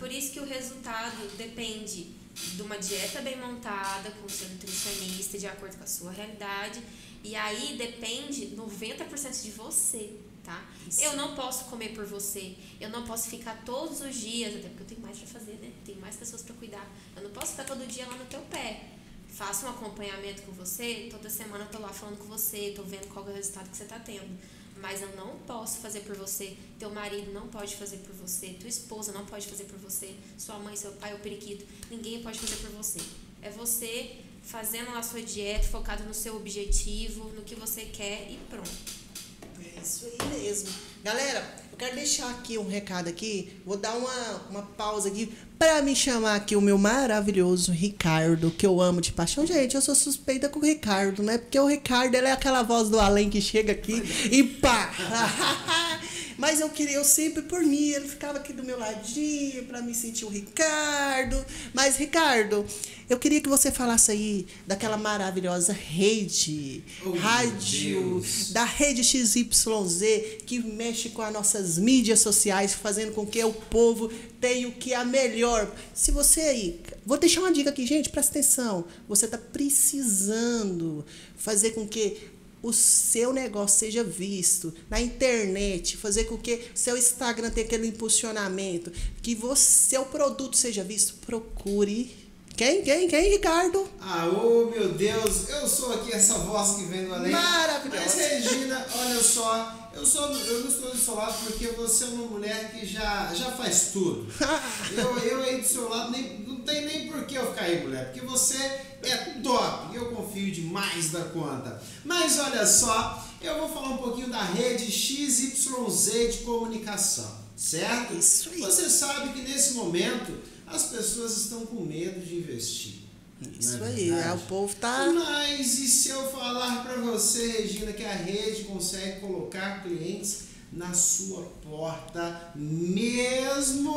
Por isso que o resultado depende de uma dieta bem montada, com o seu nutricionista, de acordo com a sua realidade. E aí depende 90% de você, tá? Isso. Eu não posso comer por você. Eu não posso ficar todos os dias, até porque eu tenho mais pra fazer, né? Tenho mais pessoas pra cuidar. Eu não posso ficar todo dia lá no teu pé. Faço um acompanhamento com você, toda semana eu tô lá falando com você, tô vendo qual é o resultado que você tá tendo. Mas eu não posso fazer por você. Teu marido não pode fazer por você. Tua esposa não pode fazer por você. Sua mãe, seu pai, o periquito. Ninguém pode fazer por você. É você fazendo a sua dieta, focado no seu objetivo, no que você quer e pronto. É isso aí mesmo. Galera, eu quero deixar aqui um recado aqui. Vou dar uma, uma pausa aqui para me chamar aqui o meu maravilhoso Ricardo, que eu amo de paixão. Gente, eu sou suspeita com o Ricardo, né? Porque o Ricardo, ele é aquela voz do além que chega aqui e pá! Mas eu queria, eu sempre por mim, ele ficava aqui do meu ladinho para me sentir o Ricardo. Mas, Ricardo, eu queria que você falasse aí daquela maravilhosa rede, Oh, rádio, da rede XYZ, que mexe com as nossas mídias sociais, fazendo com que o povo tenha o que é melhor. Se você aí, vou deixar uma dica aqui, gente, presta atenção. Você está precisando fazer com que o seu negócio seja visto na internet, fazer com que seu Instagram tenha aquele impulsionamento, que você, seu produto seja visto, procure. Quem? Quem? Quem, Ricardo? Ah, ô meu Deus, eu sou aqui essa voz que vem do além. Maravilhosa. Mas Regina, olha só, eu, sou, eu não estou do seu lado porque você é uma mulher que já, já faz tudo. Eu, eu aí do seu lado nem, não tem nem por que eu ficar aí, mulher, porque você é top e eu confio demais da conta. Mas olha só, eu vou falar um pouquinho da rede XYZ de comunicação, certo? Isso aí. Você sabe que nesse momento as pessoas estão com medo de investir. Isso é aí, verdade? é, o povo tá. Mas e se eu falar para você, Regina, que a rede consegue colocar clientes na sua porta mesmo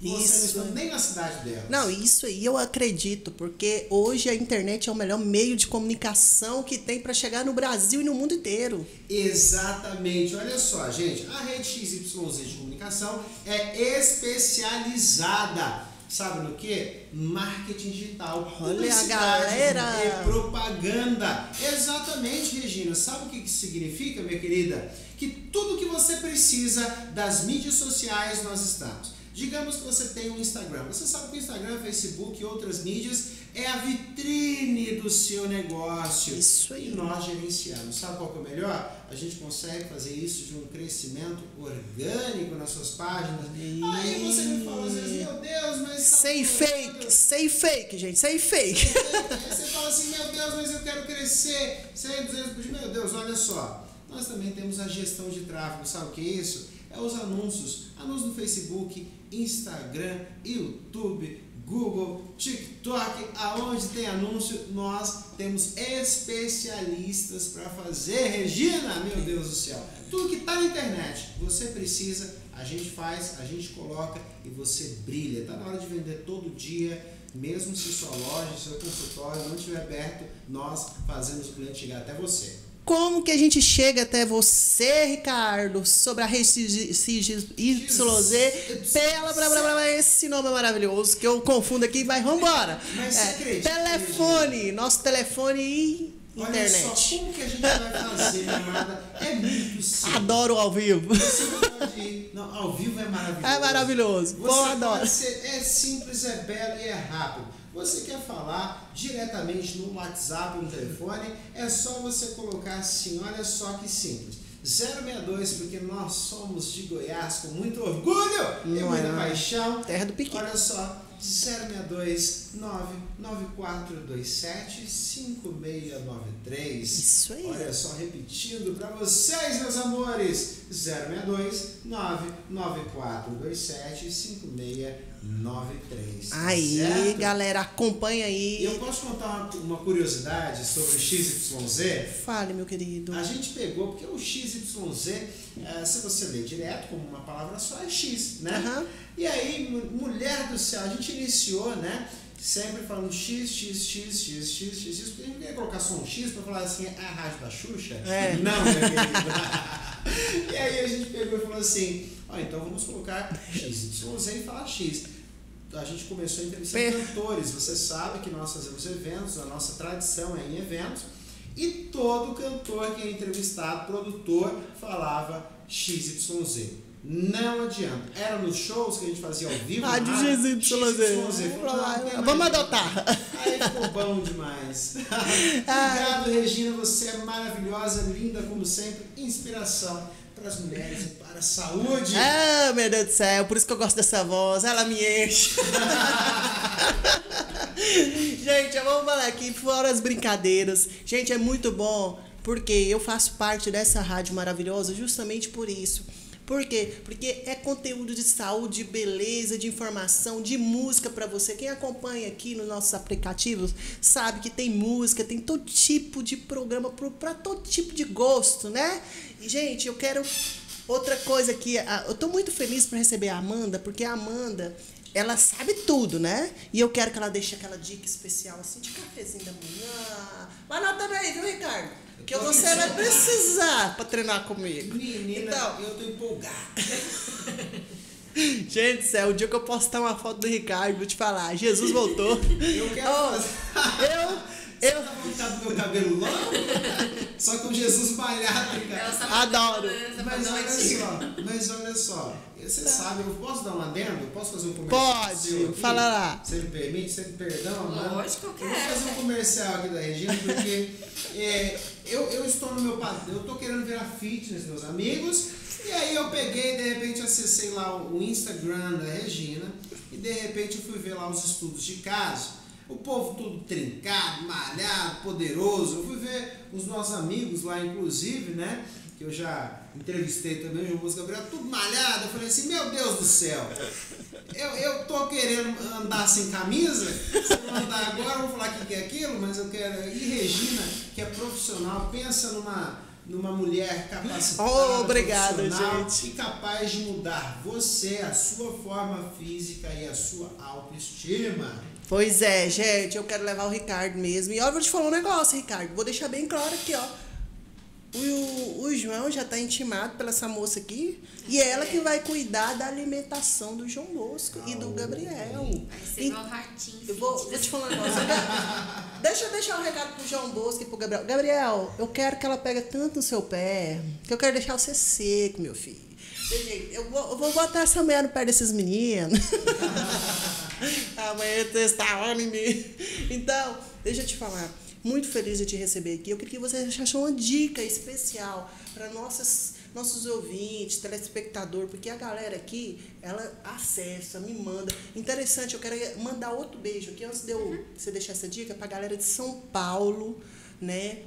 você não Isso. está nem na cidade dela? Não, isso aí eu acredito, porque hoje a internet é o melhor meio de comunicação que tem para chegar no Brasil e no mundo inteiro. Exatamente. Olha só, gente, a rede XYZ de comunicação é especializada. Sabe no que? Marketing digital. Olha a publicidade galera! E propaganda. Exatamente, Regina. Sabe o que isso significa, minha querida? Que tudo que você precisa das mídias sociais nós estamos. Digamos que você tem um Instagram. Você sabe que o Instagram, Facebook e outras mídias é a vitrine do seu negócio. Isso aí. E nós gerenciamos. Sabe qual que é o melhor? A gente consegue fazer isso de um crescimento orgânico nas suas páginas. Aí você me fala às vezes, meu Deus, mas. Sem fake, sem fake, gente, sem fake. você fala assim, meu Deus, mas eu quero crescer 100, 200 Meu Deus, olha só. Nós também temos a gestão de tráfego. Sabe o que é isso? É os anúncios. Anúncios no Facebook, Instagram, YouTube, Google, TikTok, aonde tem anúncio, nós temos especialistas para fazer. Regina, meu Deus do céu. Tudo que está na internet, você precisa, a gente faz, a gente coloca e você brilha. Está na hora de vender todo dia, mesmo se sua loja, seu consultório não estiver aberto, nós fazemos o cliente chegar até você. Como que a gente chega até você, Ricardo, sobre a rede YZ? Pela, blá, blá, blá, esse nome é maravilhoso que eu confundo aqui, mas vambora. Mas É, acredita, telefone, nosso telefone e Olha internet. só, como que a gente vai fazer, minha amada? É muito simples. Adoro ao vivo. Você pode ir. Não, ao vivo é maravilhoso. É maravilhoso. Você Pô, adoro. ser- é simples, é belo e é rápido. Você quer falar diretamente no WhatsApp ou no telefone, é só você colocar assim, olha só que simples. 062, porque nós somos de Goiás com muito orgulho e Não é muita não. paixão. Terra do Piqui. Olha só, 062 99427 5693. Isso aí. Olha só, repetindo para vocês, meus amores: 062 99427 5693. Aí, certo? galera, acompanha E eu aí. posso contar uma, curiosidade sobre o XYZ? Fale, meu querido. A gente pegou, porque o XYZ, eh, se você ler direto como uma palavra só, é X, né? Aham. E aí, mu- mulher do céu, a gente iniciou, né? Sempre falando X, X, X, X, X, X, X, porque a gente queria colocar só um X pra falar assim, é a rádio da Xuxa? É. Não, meu querido. e aí a gente pegou e falou assim, ó, então vamos colocar XYZ e falar X. A gente começou a entrevistar Per- cantores. Você sabe que nós fazemos eventos, a nossa tradição é em eventos. E todo cantor que é entrevistado, produtor, falava XYZ. Não adianta. Era nos shows que a gente fazia ao vivo. Rádio rádio, XYZ. Falou, Vamos lá, "Não, não tem Vamos adotar. jeito." Aí ficou bom demais. Obrigado, Regina. Você é maravilhosa, linda como sempre. Inspiração para as mulheres e para a saúde. Ah, meu Deus do céu, por isso que eu gosto dessa voz, ela me enche. Gente, vamos falar aqui fora as brincadeiras. Gente, é muito bom porque eu faço parte dessa rádio maravilhosa justamente por isso. Por quê? Porque é conteúdo de saúde, de beleza, de informação, de música para você. Quem acompanha aqui nos nossos aplicativos sabe que tem música, tem todo tipo de programa para todo tipo de gosto, né? E, gente, eu quero Outra coisa que a- eu tô muito feliz para receber a Amanda, porque a Amanda, ela sabe tudo, né? E eu quero que ela deixe aquela dica especial assim de cafezinho da manhã. Mas não também, viu, Ricardo? Que tô você vai precisar para treinar comigo. Menina, Então, eu tô empolgado. gente céu, o dia que eu postar uma foto do Ricardo, vou te falar, Jesus voltou. Eu quero Oh, fazer. eu Eu eu tá vontade do meu cabelo longo, só com Jesus malhado, cara. Adoro. Essa Mas olha só, mas olha só, você sabe, eu posso dar um adendo? Eu Posso fazer um comercial? Pode, fala lá. Você me permite? Você me perdão, Amanda? Lógico que Eu vou é. fazer um comercial aqui da Regina, porque é, eu, eu estou no meu padrão, eu estou querendo virar fitness, meus amigos, e aí eu peguei, de repente acessei lá o Instagram da Regina, e de repente eu fui ver lá os estudos de caso. O povo tudo trincado, malhado, poderoso. Eu fui ver os nossos amigos lá, inclusive, né? Que eu já entrevistei também, o João Gabriel, tudo malhado. Eu falei assim, meu Deus do céu, eu, eu tô querendo andar sem camisa. Se eu andar agora, eu vou falar o que é aquilo, mas eu quero. E Regina, que é profissional, pensa numa, numa mulher capacitada. Oh, obrigada, profissional gente. E capaz de mudar você, a sua forma física e a sua autoestima. Pois é, gente, eu quero levar o Ricardo mesmo. E olha, eu vou te falar um negócio, Ricardo. Vou deixar bem claro aqui, ó. O, o João já tá intimado pela essa moça aqui. E é ela que vai cuidar da alimentação do João Bosco e do Gabriel. Vai ser E- meu ratinho. eu vou, vou te falar um negócio. Deixa eu deixar um recado pro João Bosco e pro Gabriel. Gabriel, eu quero que ela pegue tanto no seu pé que eu quero deixar você seco, meu filho. eu vou, eu vou botar essa mulher no pé desses meninos. Amanhã testar em mim. Então, deixa eu te falar. Muito feliz de te receber aqui. Eu queria que você achasse uma dica especial para nossas nossos ouvintes, telespectador, porque a galera aqui, ela acessa, me manda. Interessante, eu quero mandar outro beijo aqui, antes de eu, uhum. você deixar essa dica, para a galera de São Paulo, né?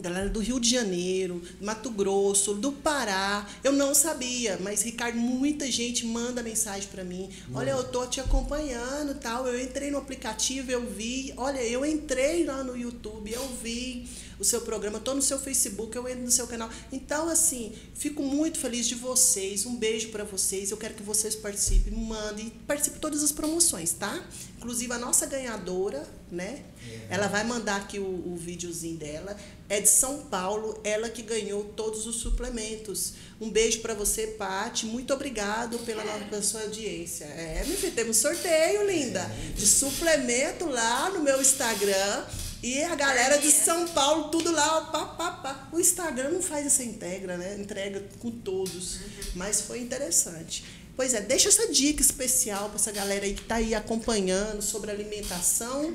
galera do Rio de Janeiro, Mato Grosso, do Pará. Eu não sabia, mas Ricardo, muita gente manda mensagem para mim. Olha, eu tô te acompanhando, tal. Eu entrei no aplicativo, eu vi. Olha, eu entrei lá no YouTube, eu vi o seu programa, estou no seu Facebook, eu entro no seu canal. Então, assim, fico muito feliz de vocês. Um beijo para vocês. Eu quero que vocês participem, mandem, participem de todas as promoções, tá? Inclusive a nossa ganhadora, né? É. Ela vai mandar aqui o, o videozinho dela. É de São Paulo, ela que ganhou todos os suplementos. Um beijo para você, Pati. Muito obrigado pela, pela sua audiência. É, filho, temos sorteio, linda, é. de suplemento lá no meu Instagram. E a galera de São Paulo, tudo lá, pá, pá, pá. O Instagram não faz essa integra, né? Entrega com todos. Uhum. Mas foi interessante. Pois é, deixa essa dica especial para essa galera aí que está aí acompanhando sobre alimentação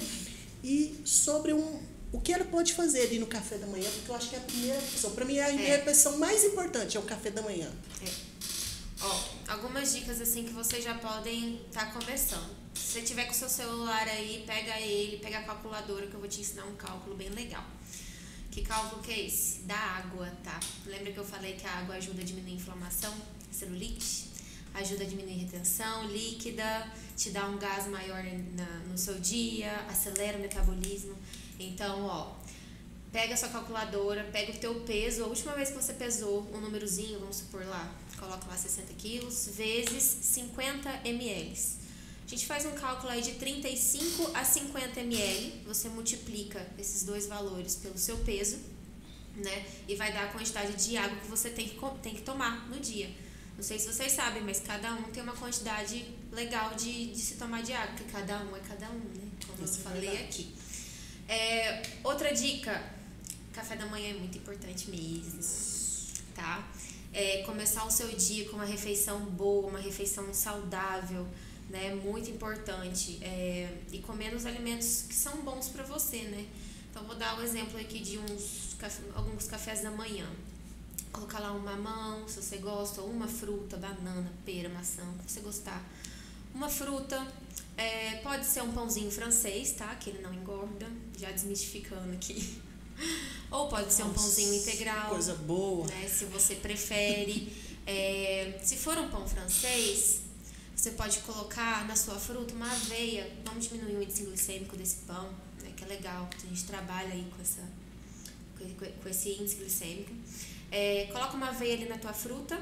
e sobre um, o que ela pode fazer ali no café da manhã, porque eu acho que é a primeira opção. Para mim, é a é. refeição mais importante é o café da manhã. É. Ó, algumas dicas assim que vocês já podem estar tá. Se você tiver com seu celular aí, pega ele, pega a calculadora que eu vou te ensinar um cálculo bem legal. Que cálculo que é esse? Da água, tá? Lembra que eu falei que a água ajuda a diminuir a inflamação, celulite? Ajuda a diminuir a retenção líquida, te dá um gás maior na, no seu dia, acelera o metabolismo. Então, ó, pega a sua calculadora, pega o teu peso, a última vez que você pesou um númerozinho, vamos supor lá, coloca lá 60 quilos, vezes 50 ml. A gente faz um cálculo aí de 35 a 50 ml, você multiplica esses dois valores pelo seu peso, né? E vai dar a quantidade de água que você tem que, tem que tomar no dia. Não sei se vocês sabem, mas cada um tem uma quantidade legal de, de se tomar de água, porque cada um é cada um, né? Como Isso eu é falei aqui. É, outra dica, café da manhã é muito importante mesmo, tá? É, começar o seu dia com uma refeição boa, uma refeição saudável, né? Muito importante. É, e comendo os alimentos que são bons para você, né? Então, vou dar um exemplo aqui de uns alguns cafés da manhã. Colocar lá um mamão, se você gosta, ou uma fruta, banana, pera, maçã, se você gostar. Uma fruta, é, pode ser um pãozinho francês, tá? Que ele não engorda, já desmistificando aqui. Ou pode ser um pãozinho integral. Coisa boa. Né, se você prefere. É, se for um pão francês, você pode colocar na sua fruta uma aveia. Vamos diminuir o índice glicêmico desse pão, né, que é legal. A gente trabalha aí com, essa, com esse índice glicêmico. É, coloca uma aveia ali na tua fruta,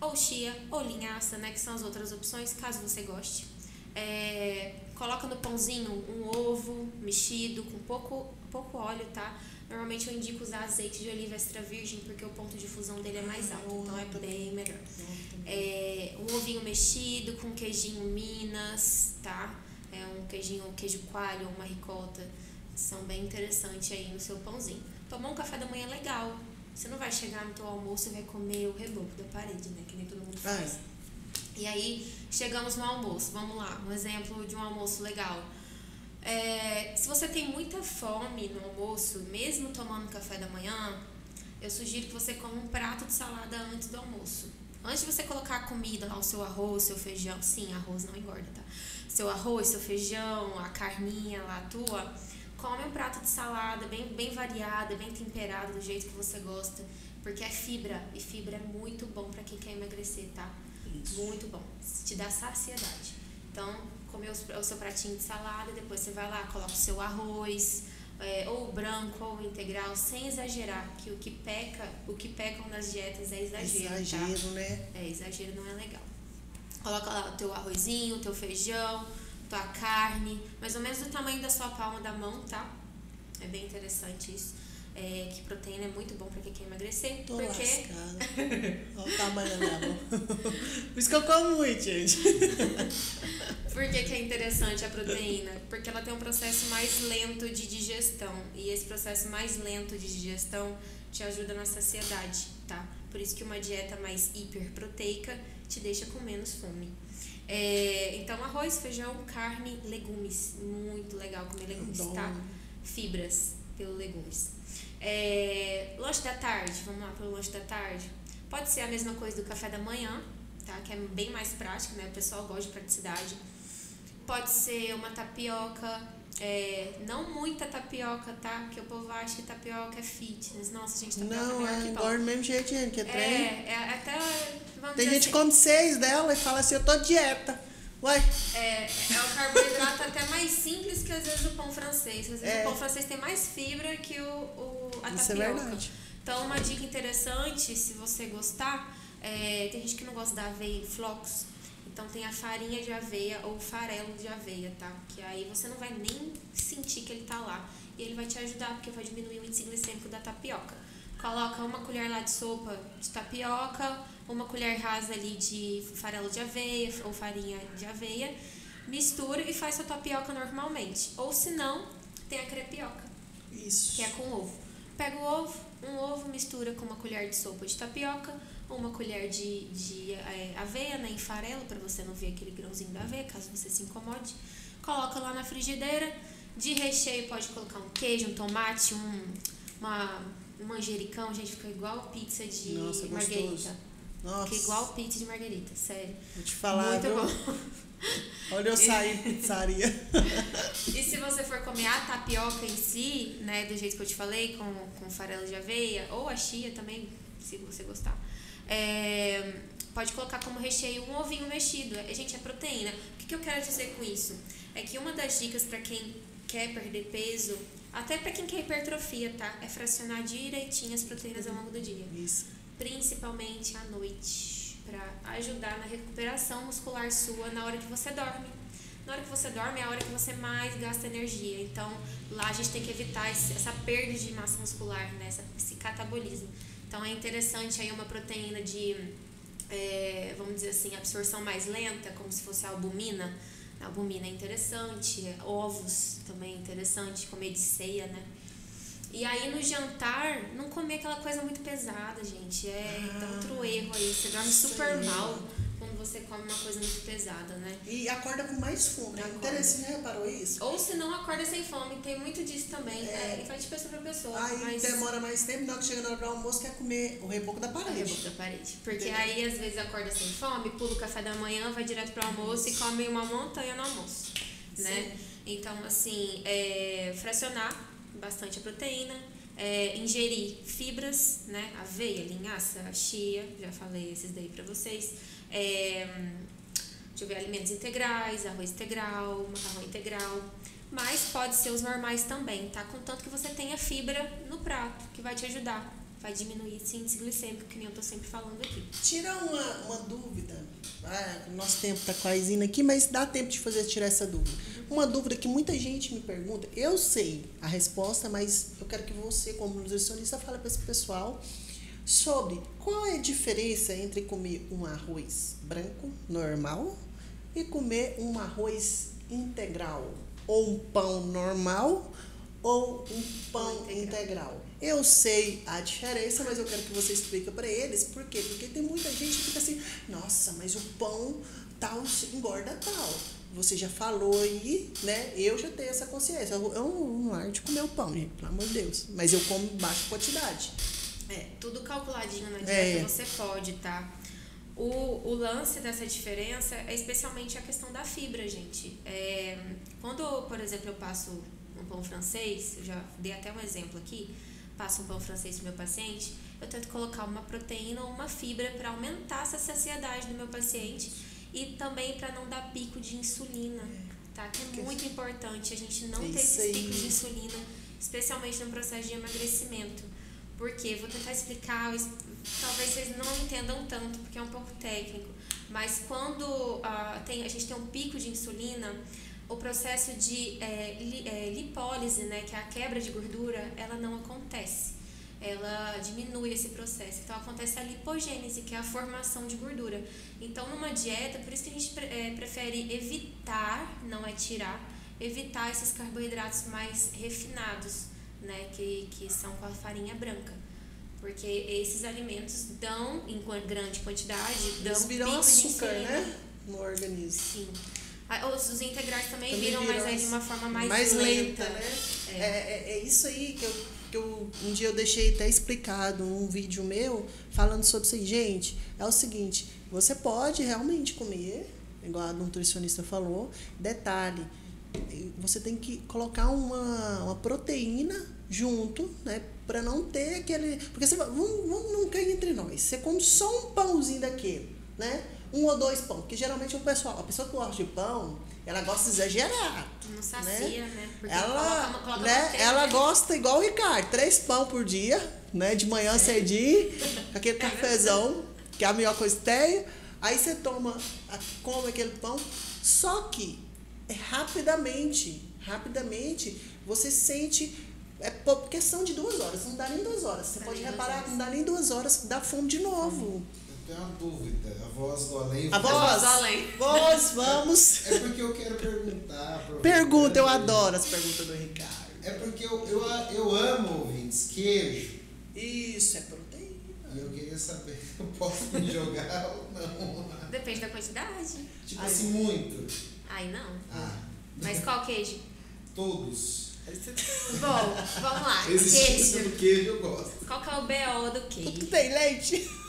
ou chia, ou linhaça, né, que são as outras opções, caso você goste. É, coloca no pãozinho um ovo mexido com pouco, pouco óleo, tá? Normalmente eu indico usar azeite de oliva extra virgem porque o ponto de fusão dele é mais alto, então é bem melhor. É, um ovinho mexido com queijinho Minas, tá? É um queijinho, queijo coalho ou uma ricota, são bem interessantes aí no seu pãozinho. Tomar um café da manhã legal. Você não vai chegar no teu almoço e vai comer o reboco da parede, né? Que nem todo mundo faz. É. E aí, chegamos no almoço. Vamos lá, um exemplo de um almoço legal é, se você tem muita fome no almoço, mesmo tomando café da manhã, eu sugiro que você coma um prato de salada antes do almoço. Antes de você colocar a comida lá, o seu arroz, seu feijão, sim, arroz não engorda, tá? Seu arroz, seu feijão, a carninha lá tua, come um prato de salada bem, bem variada, bem temperada, do jeito que você gosta, porque é fibra, e fibra é muito bom para quem quer emagrecer, tá? Isso. Muito bom, te dá saciedade. Então, comer o seu pratinho de salada, depois você vai lá, coloca o seu arroz, é, ou branco ou integral, sem exagerar, que o que peca, o que pecam nas dietas é exagero. Tá? Exagero, tá? né? É, exagero não é legal. Coloca lá o teu arrozinho, o teu feijão, tua carne, mais ou menos do tamanho da sua palma da mão, tá? É bem interessante isso. É, que proteína é muito bom para quem quer emagrecer. Tô porque... lascada. Olha o tamanho da minha mão. Por isso que eu como muito, gente. Por que, que é interessante a proteína? Porque ela tem um processo mais lento de digestão. E esse processo mais lento de digestão te ajuda na saciedade, tá? Por isso que uma dieta mais hiperproteica te deixa com menos fome. É, então, arroz, feijão, carne, legumes. Muito legal comer legumes, tá? Fibras pelo legumes. É, lanche da tarde, vamos lá para o lanche da tarde. Pode ser a mesma coisa do café da manhã, tá? Que é bem mais prático, né? O pessoal gosta de praticidade. Pode ser uma tapioca, é, não muita tapioca, tá? Porque o povo acha que tapioca é fitness. Nossa, gente, tapioca não, é é engorda do mesmo jeito, gente, que é trem. É, é até. Tem gente assim, que come seis dela e fala assim, eu tô dieta. Ué? É, é mais simples que às vezes o pão francês. Às vezes É. o pão francês tem mais fibra que o, o, a Isso é tapioca. verdade. Então, uma dica interessante, se você gostar, é, tem gente que não gosta da aveia em flocos. Então, tem a farinha de aveia ou farelo de aveia, tá? Que aí você não vai nem sentir que ele tá lá. E ele vai te ajudar, porque vai diminuir o índice glicêmico da tapioca. Coloca uma colher lá de sopa de tapioca, uma colher rasa ali de farelo de aveia ou farinha de aveia, mistura e faz sua tapioca normalmente. Ou se não, tem a crepioca, Isso. que é com ovo. Pega o ovo, um ovo mistura com uma colher de sopa de tapioca, uma colher de, de é, aveia né, em farelo, para você não ver aquele grãozinho da aveia, caso você se incomode. Coloca lá na frigideira. De recheio pode colocar um queijo, um tomate, um, uma, um manjericão. Gente, fica igual pizza de Nossa, marguerita. gostoso. Nossa, Fica igual pizza de marguerita, sério. vou te falar, Muito viu? bom. Olha eu sair de pizzaria. E se você for comer a tapioca em si, né, do jeito que eu te falei, com, com farelo de aveia, ou a chia também, se você gostar, é, pode colocar como recheio um ovinho mexido. É, Gente, é proteína. O que, que eu quero dizer com isso? É que uma das dicas para quem quer perder peso, até para quem quer hipertrofia, tá? É fracionar direitinho as proteínas ao longo do dia. Isso. Principalmente à noite, para ajudar na recuperação muscular sua na hora que você dorme. Na hora que você dorme é a hora que você mais gasta energia. Então, lá a gente tem que evitar essa perda de massa muscular, né? Esse catabolismo. Então, é interessante aí uma proteína de, é, vamos dizer assim, absorção mais lenta, como se fosse a albumina. A albumina é interessante, ovos também é interessante, comer de ceia, né? E aí no jantar, não comer aquela coisa muito pesada, gente. É outro erro aí. Você dorme super Sim. mal quando você come uma coisa muito pesada, né? E acorda com mais fome. Acorda. Interessante, já reparou isso? Ou se não, acorda sem fome. Tem muito disso também. É. É, e vai de pessoa pra pessoa. Aí mas... demora mais tempo, na hora que chega na hora do almoço, quer comer o reboco da parede. reboco da parede. Porque Entendeu? aí às vezes acorda sem fome, pula o café da manhã, vai direto pro almoço e come uma montanha no almoço. Né? Então, assim, é, fracionar bastante a proteína, é, ingerir fibras, né? Aveia, linhaça, chia, já falei esses daí pra vocês. É, deixa eu ver, alimentos integrais, arroz integral, macarrão integral. Mas pode ser os normais também, tá? Contanto que você tenha fibra no prato, que vai te ajudar. Vai diminuir esse índice glicêmico, que nem eu tô sempre falando aqui. Tira uma, uma dúvida. Ah, nosso tempo tá quase indo aqui, mas dá tempo de fazer tirar essa dúvida. Uma dúvida que muita gente me pergunta, eu sei a resposta, mas eu quero que você, como nutricionista, fale para esse pessoal sobre qual é a diferença entre comer um arroz branco normal e comer um arroz integral ou um pão normal ou um pão Integral. integral. Eu sei a diferença, mas eu quero que você explique para eles. Por quê? Porque tem muita gente que fica assim, nossa, mas o pão tal engorda tal. Você já falou aí, né? Eu já tenho essa consciência. Eu eu não largo de comer o pão, gente, pelo amor de Deus. Mas eu como baixa quantidade. É, tudo calculadinho na dieta É. você pode, tá? O, o lance dessa diferença é especialmente a questão da fibra, gente. É, quando, por exemplo, eu passo um pão francês, eu já dei até um exemplo aqui, passo um pão francês pro meu paciente, eu tento colocar uma proteína ou uma fibra para aumentar essa saciedade do meu paciente e também para não dar pico de insulina, tá? Que é Porque- muito importante a gente não É ter esses picos de insulina, especialmente no processo de emagrecimento. Porque vou tentar explicar, talvez vocês não entendam tanto, porque é um pouco técnico, mas quando ah, tem, a gente tem um pico de insulina, o processo de é, li, é, lipólise, né, que é a quebra de gordura, ela não acontece. Ela diminui esse processo. Então acontece a lipogênese, que é a formação de gordura. Então numa dieta, por isso que a gente é, prefere evitar, não é tirar, evitar esses carboidratos mais refinados, né, que, que são com a farinha branca. Porque esses alimentos dão, em grande quantidade, dão Eles viram açúcar, né? No organismo. Sim. Os, os integrais também, também viram, mas é de uma forma mais, mais lenta. lenta né? É. É, é, isso aí que eu, que eu um dia eu deixei até explicado num vídeo meu falando sobre isso. Gente, é o seguinte, você pode realmente comer, igual a nutricionista falou, detalhe, você tem que colocar uma, uma proteína junto, né? Para não ter aquele. Porque você vamos, vamos cair entre nós. Você come só um pãozinho daquele, né? um ou dois pão. Porque geralmente o pessoal, a pessoa que gosta de pão, ela gosta de exagerar. Não sacia, né? né? Porque ela, coloca, coloca né? ela gosta igual o Ricardo, três pão por dia, né? De manhã é. cedinho, com aquele é cafezão, que é a melhor coisa que tem. Aí você toma, come aquele pão. Só que é rapidamente, rapidamente, você sente. É questão de duas horas, não dá nem duas horas. Você pode reparar, não dá nem duas horas, dá fome de novo tenho uma dúvida. A voz do além. A voz, do além. Voz, vamos. É porque eu quero perguntar. Pergunta, eu adoro as perguntas do Ricardo. É porque eu, eu, eu amo ouvintes, queijo. Isso, é proteína. E eu queria saber se eu posso me jogar ou não. Depende da quantidade. Tipo Ai. assim, muito. Aí não. Ah. Mas qual queijo? Todos. Bom, vamos lá. Esse queijo. do queijo eu gosto. Qual que é o BO do queijo? Tudo tem leite.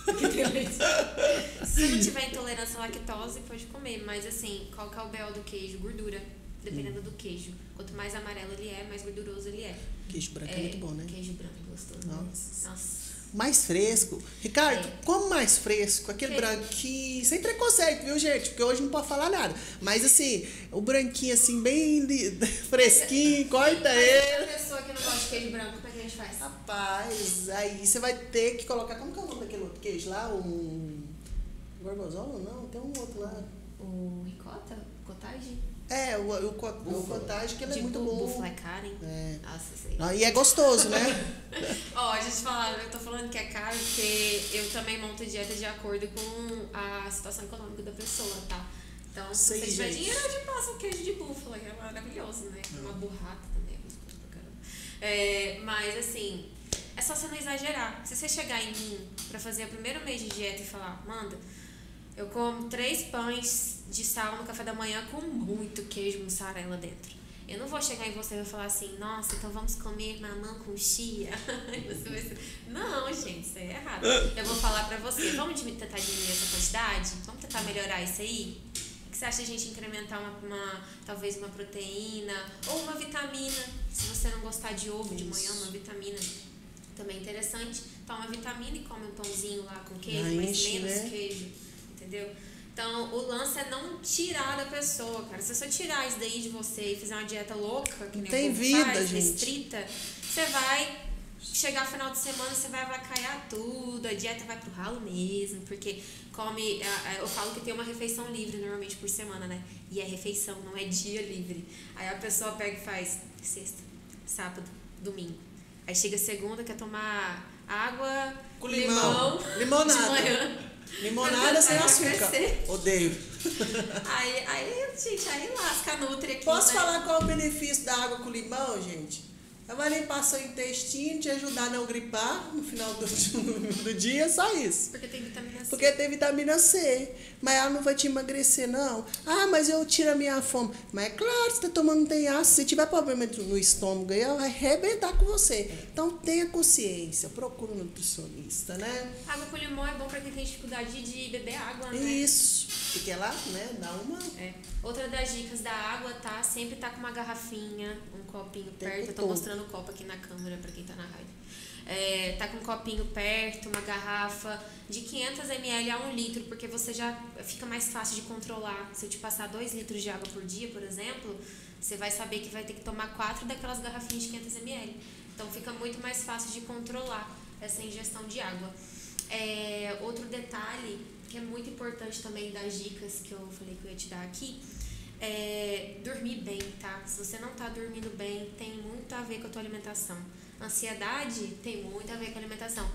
Se não tiver intolerância à lactose, pode comer. Mas assim, qual que é o BO do queijo? Gordura. Dependendo hum. do queijo. Quanto mais amarelo ele é, mais gorduroso ele é. Queijo branco é, é muito bom, né? Queijo branco é gostoso. Nossa. Nossa. Mais fresco. Ricardo, é. como mais fresco? Aquele que? branquinho, sem preconceito, viu, gente? Porque hoje não pode falar nada. Mas assim, o branquinho assim, bem fresquinho, mas, corta mas ele. A pessoa que não gosta de queijo branco, como é que a gente faz? Rapaz, aí você vai ter que colocar. Como que é o nome daquele outro queijo lá? Um. Gorgonzola? Não, tem um outro lá. O ricota? Cottage? É, o, o, o, o cottage que ele é tipo muito bom. Búfala é Karen. É. Nossa, sei. Ah, e é gostoso, né? Ó, oh, a gente fala, eu tô falando que é caro porque eu também monto dieta de acordo com a situação econômica da pessoa, tá? Então, se sei, você tiver gente. dinheiro, eu te passo um queijo de búfala, que é maravilhoso, né? É. Uma burrata também é gostoso pra caramba. É, mas assim, é só você não exagerar. Se você chegar em mim pra fazer o primeiro mês de dieta e falar, manda, eu como três pães de sal no café da manhã com muito queijo mussarela dentro. Eu não vou chegar em você e falar assim, nossa, então vamos comer mamão com chia. Não, gente, isso é errado. Eu vou falar pra você, vamos tentar diminuir essa quantidade? Vamos tentar melhorar isso aí? Que você acha de a gente incrementar uma, uma, talvez uma proteína ou uma vitamina? Se você não gostar de ovo de manhã, uma vitamina também é interessante. Toma vitamina e come um pãozinho lá com queijo, mas menos né? queijo entendeu? Então, o lance é não tirar da pessoa, cara. Se você tirar isso daí de você e fizer uma dieta louca, que nem Tem vida, faz, gente. restrita, você vai chegar final de semana, você vai avacalhar tudo, a dieta vai pro ralo mesmo, porque come. Eu falo que tem uma refeição livre normalmente por semana, né? E é refeição, não é dia livre. Aí a pessoa pega e faz sexta, sábado, domingo. Aí chega segunda, quer tomar água, com limão, limão limonada. de manhã. Limonada sem açúcar. Odeio. Aí, aí, gente, aí lasca a Nutri aqui. Posso né? falar qual é o benefício da água com limão, gente? Ela vai limpar seu intestino, te ajudar a não gripar no final do, do dia, só isso. Porque tem vitamina C. Porque tem vitamina C. Mas ela não vai te emagrecer, não. Ah, mas eu tiro a minha fome. Mas é claro, você tá tomando tem ácido. Se tiver problema no estômago, ela vai arrebentar com você. Então tenha consciência, procure um nutricionista, né? Água com limão é bom para quem tem dificuldade de beber água, né? Isso. Porque ela, né, dá uma. É. Outra das dicas da água, tá? Sempre tá com uma garrafinha, um copinho perto. Eu tô mostrando o copo aqui na câmera para quem tá na rádio. É, tá com um copinho perto, uma garrafa de 500 ml a 1 litro, porque você já fica mais fácil de controlar. Se eu te passar 2 litros de água por dia, por exemplo, você vai saber que vai ter que tomar 4 daquelas garrafinhas de 500 ml. Então fica muito mais fácil de controlar essa ingestão de água. É, outro detalhe que é muito importante também das dicas que eu falei que eu ia te dar aqui É, dormir bem, tá? Se você não tá dormindo bem, tem muito a ver com a tua alimentação. Ansiedade tem muito a ver com a alimentação.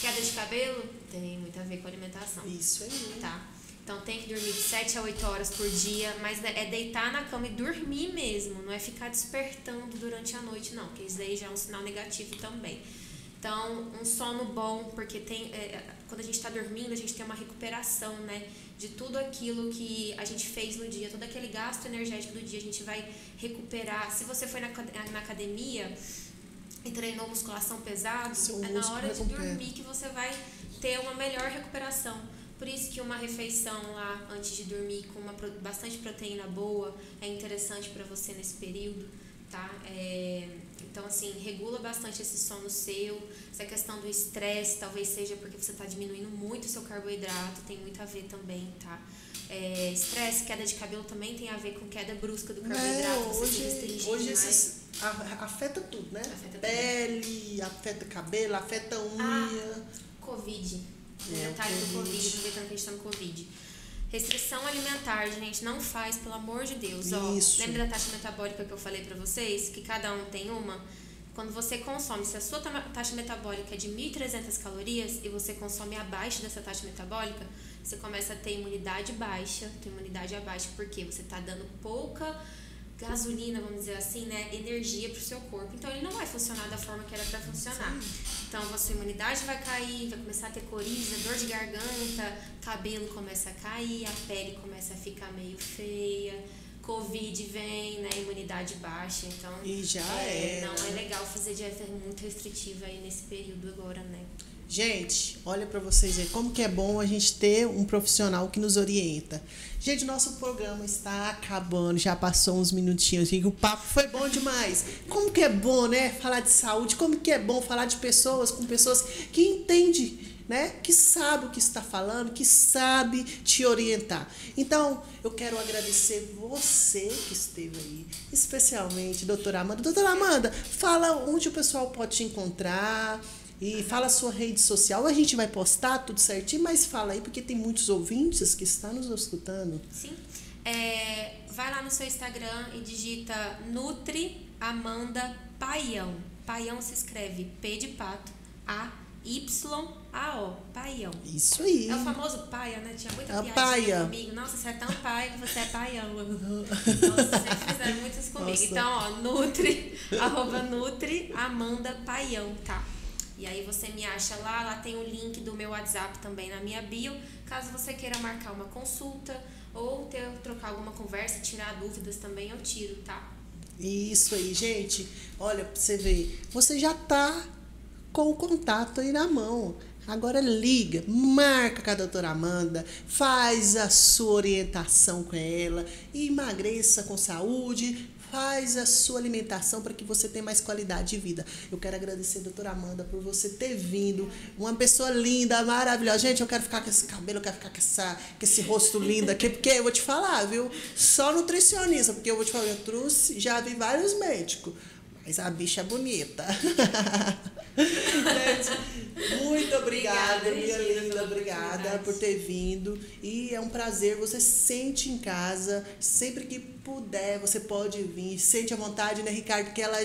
Queda de cabelo tem muito a ver com a alimentação. Isso aí. Tá? Então tem que dormir de 7 a 8 horas por dia, mas é deitar na cama e dormir mesmo, não é ficar despertando durante a noite, não, porque isso daí já é um sinal negativo também. Então, um sono bom, porque tem, é, quando a gente está dormindo, a gente tem uma recuperação, né? De tudo aquilo que a gente fez no dia, todo aquele gasto energético do dia, a gente vai recuperar. Se você foi na, na academia e treinou musculação pesado, Seu é na hora de recupera. dormir que você vai ter uma melhor recuperação. Por isso que uma refeição lá antes de dormir com uma bastante proteína boa é interessante para você nesse período, tá? É, então assim regula bastante esse sono seu. Essa questão do estresse talvez seja porque você está diminuindo muito o seu carboidrato, tem muito a ver também, tá? É, Estresse, queda de cabelo também tem a ver com queda brusca do carboidrato. É, se hoje, hoje esses, afeta tudo, né? Afeta tudo. Pele, afeta cabelo, afeta unha. Covid. É, Detalhe do Covid. Covid, aproveitando que a gente tá no Covid. Restrição alimentar, gente, não faz, pelo amor de Deus. Ó, Isso. lembra da taxa metabólica que eu falei pra vocês? Que cada um tem uma? Quando você consome, se a sua taxa metabólica é de 1.300 calorias e você consome abaixo dessa taxa metabólica, você começa a ter imunidade baixa, ter imunidade abaixo, porque você tá dando pouca gasolina, vamos dizer assim, né, energia pro seu corpo. Então ele não vai funcionar da forma que era para funcionar. Então a sua imunidade vai cair, vai começar a ter coriza, dor de garganta, cabelo começa a cair, a pele começa a ficar meio feia, Covid vem, né, imunidade baixa, então E já é, era. não é legal fazer dieta muito restritiva aí nesse período agora, né? Gente, olha pra vocês verem como que é bom a gente ter um profissional que nos orienta. Gente, nosso programa está acabando, já passou uns minutinhos aqui, o papo foi bom demais. Como que é bom, né, falar de saúde, como que é bom falar de pessoas com pessoas que entendem, né, que sabe o que está falando, que sabe te orientar. Então, eu quero agradecer você que esteve aí, especialmente doutora Amanda. Doutora Amanda, fala onde o pessoal pode te encontrar, e fala a sua rede social. A gente vai postar tudo certinho, mas fala aí, porque tem muitos ouvintes que estão nos escutando. Sim. É, vai lá no seu Instagram e digita Nutri Amanda Paião. Paião se escreve P de pato, A Y A O, Paião. Isso aí. É o famoso paia, né? Tinha muita A paia. comigo. Nossa, você é tão paia que você é paião. Nossa, sempre fizeram muitas comigo. Nossa. Então, ó, Nutri, arroba Nutri Amanda Paião, tá? E aí você me acha lá, lá tem o link do meu WhatsApp também na minha bio, caso você queira marcar uma consulta ou ter, trocar alguma conversa, tirar dúvidas também, eu tiro, tá? Isso aí, gente. Olha, pra você ver, você já tá com o contato aí na mão. Agora liga, marca com a doutora Amanda, faz a sua orientação com ela, emagreça com saúde, faz a sua alimentação para que você tenha mais qualidade de vida. Eu quero agradecer, doutora Amanda, por você ter vindo. Uma pessoa linda, maravilhosa. Gente, eu quero ficar com esse cabelo, eu quero ficar com, essa, com esse rosto lindo aqui, porque eu vou te falar, viu? Só nutricionista, porque eu vou te falar, eu trouxe, já vi vários médicos. Mas a bicha é bonita. Gente, muito obrigada, Obrigada, minha linda. Obrigada por ter vindo. E é um prazer. Você sente em casa. Sempre que puder, você pode vir. Sente à vontade, né, Ricardo? Que ela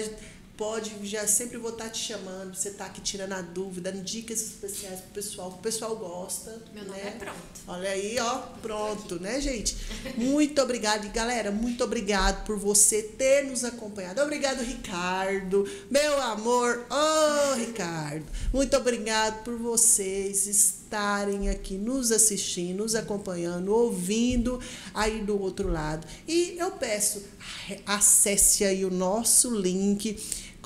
pode, já sempre vou estar te chamando. Você tá aqui tirando a dúvida, dando dicas especiais pro pessoal. que O pessoal gosta. Meu nome né? é pronto. Olha aí, ó, pronto, né, gente? Muito obrigado, e galera, muito obrigado por você ter nos acompanhado. Obrigado, Ricardo, meu amor, ô Ricardo. Muito obrigado por vocês estarem aqui nos assistindo, nos acompanhando, ouvindo aí do outro lado. E eu peço, acesse aí o nosso link,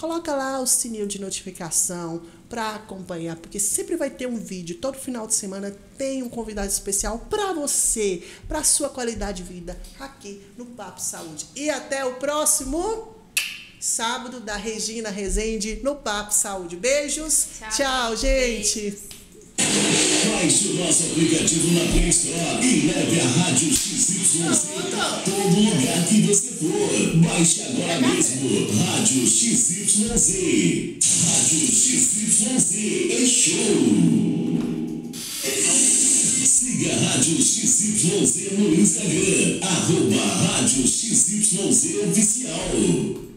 coloca lá o sininho de notificação para acompanhar, porque sempre vai ter um vídeo, todo final de semana tem um convidado especial para você, para sua qualidade de vida aqui no Papo Saúde. E até o próximo sábado da Regina Rezende no Papo Saúde. Beijos. Tchau, Tchau, gente. beijos. Baixe o nosso aplicativo na Play Store e leve a Rádio XYZ a todo lugar que você for. Baixe agora mesmo. Rádio XYZ. Rádio XYZ é show. Siga a Rádio XYZ no Instagram, arroba Rádio XYZ Oficial.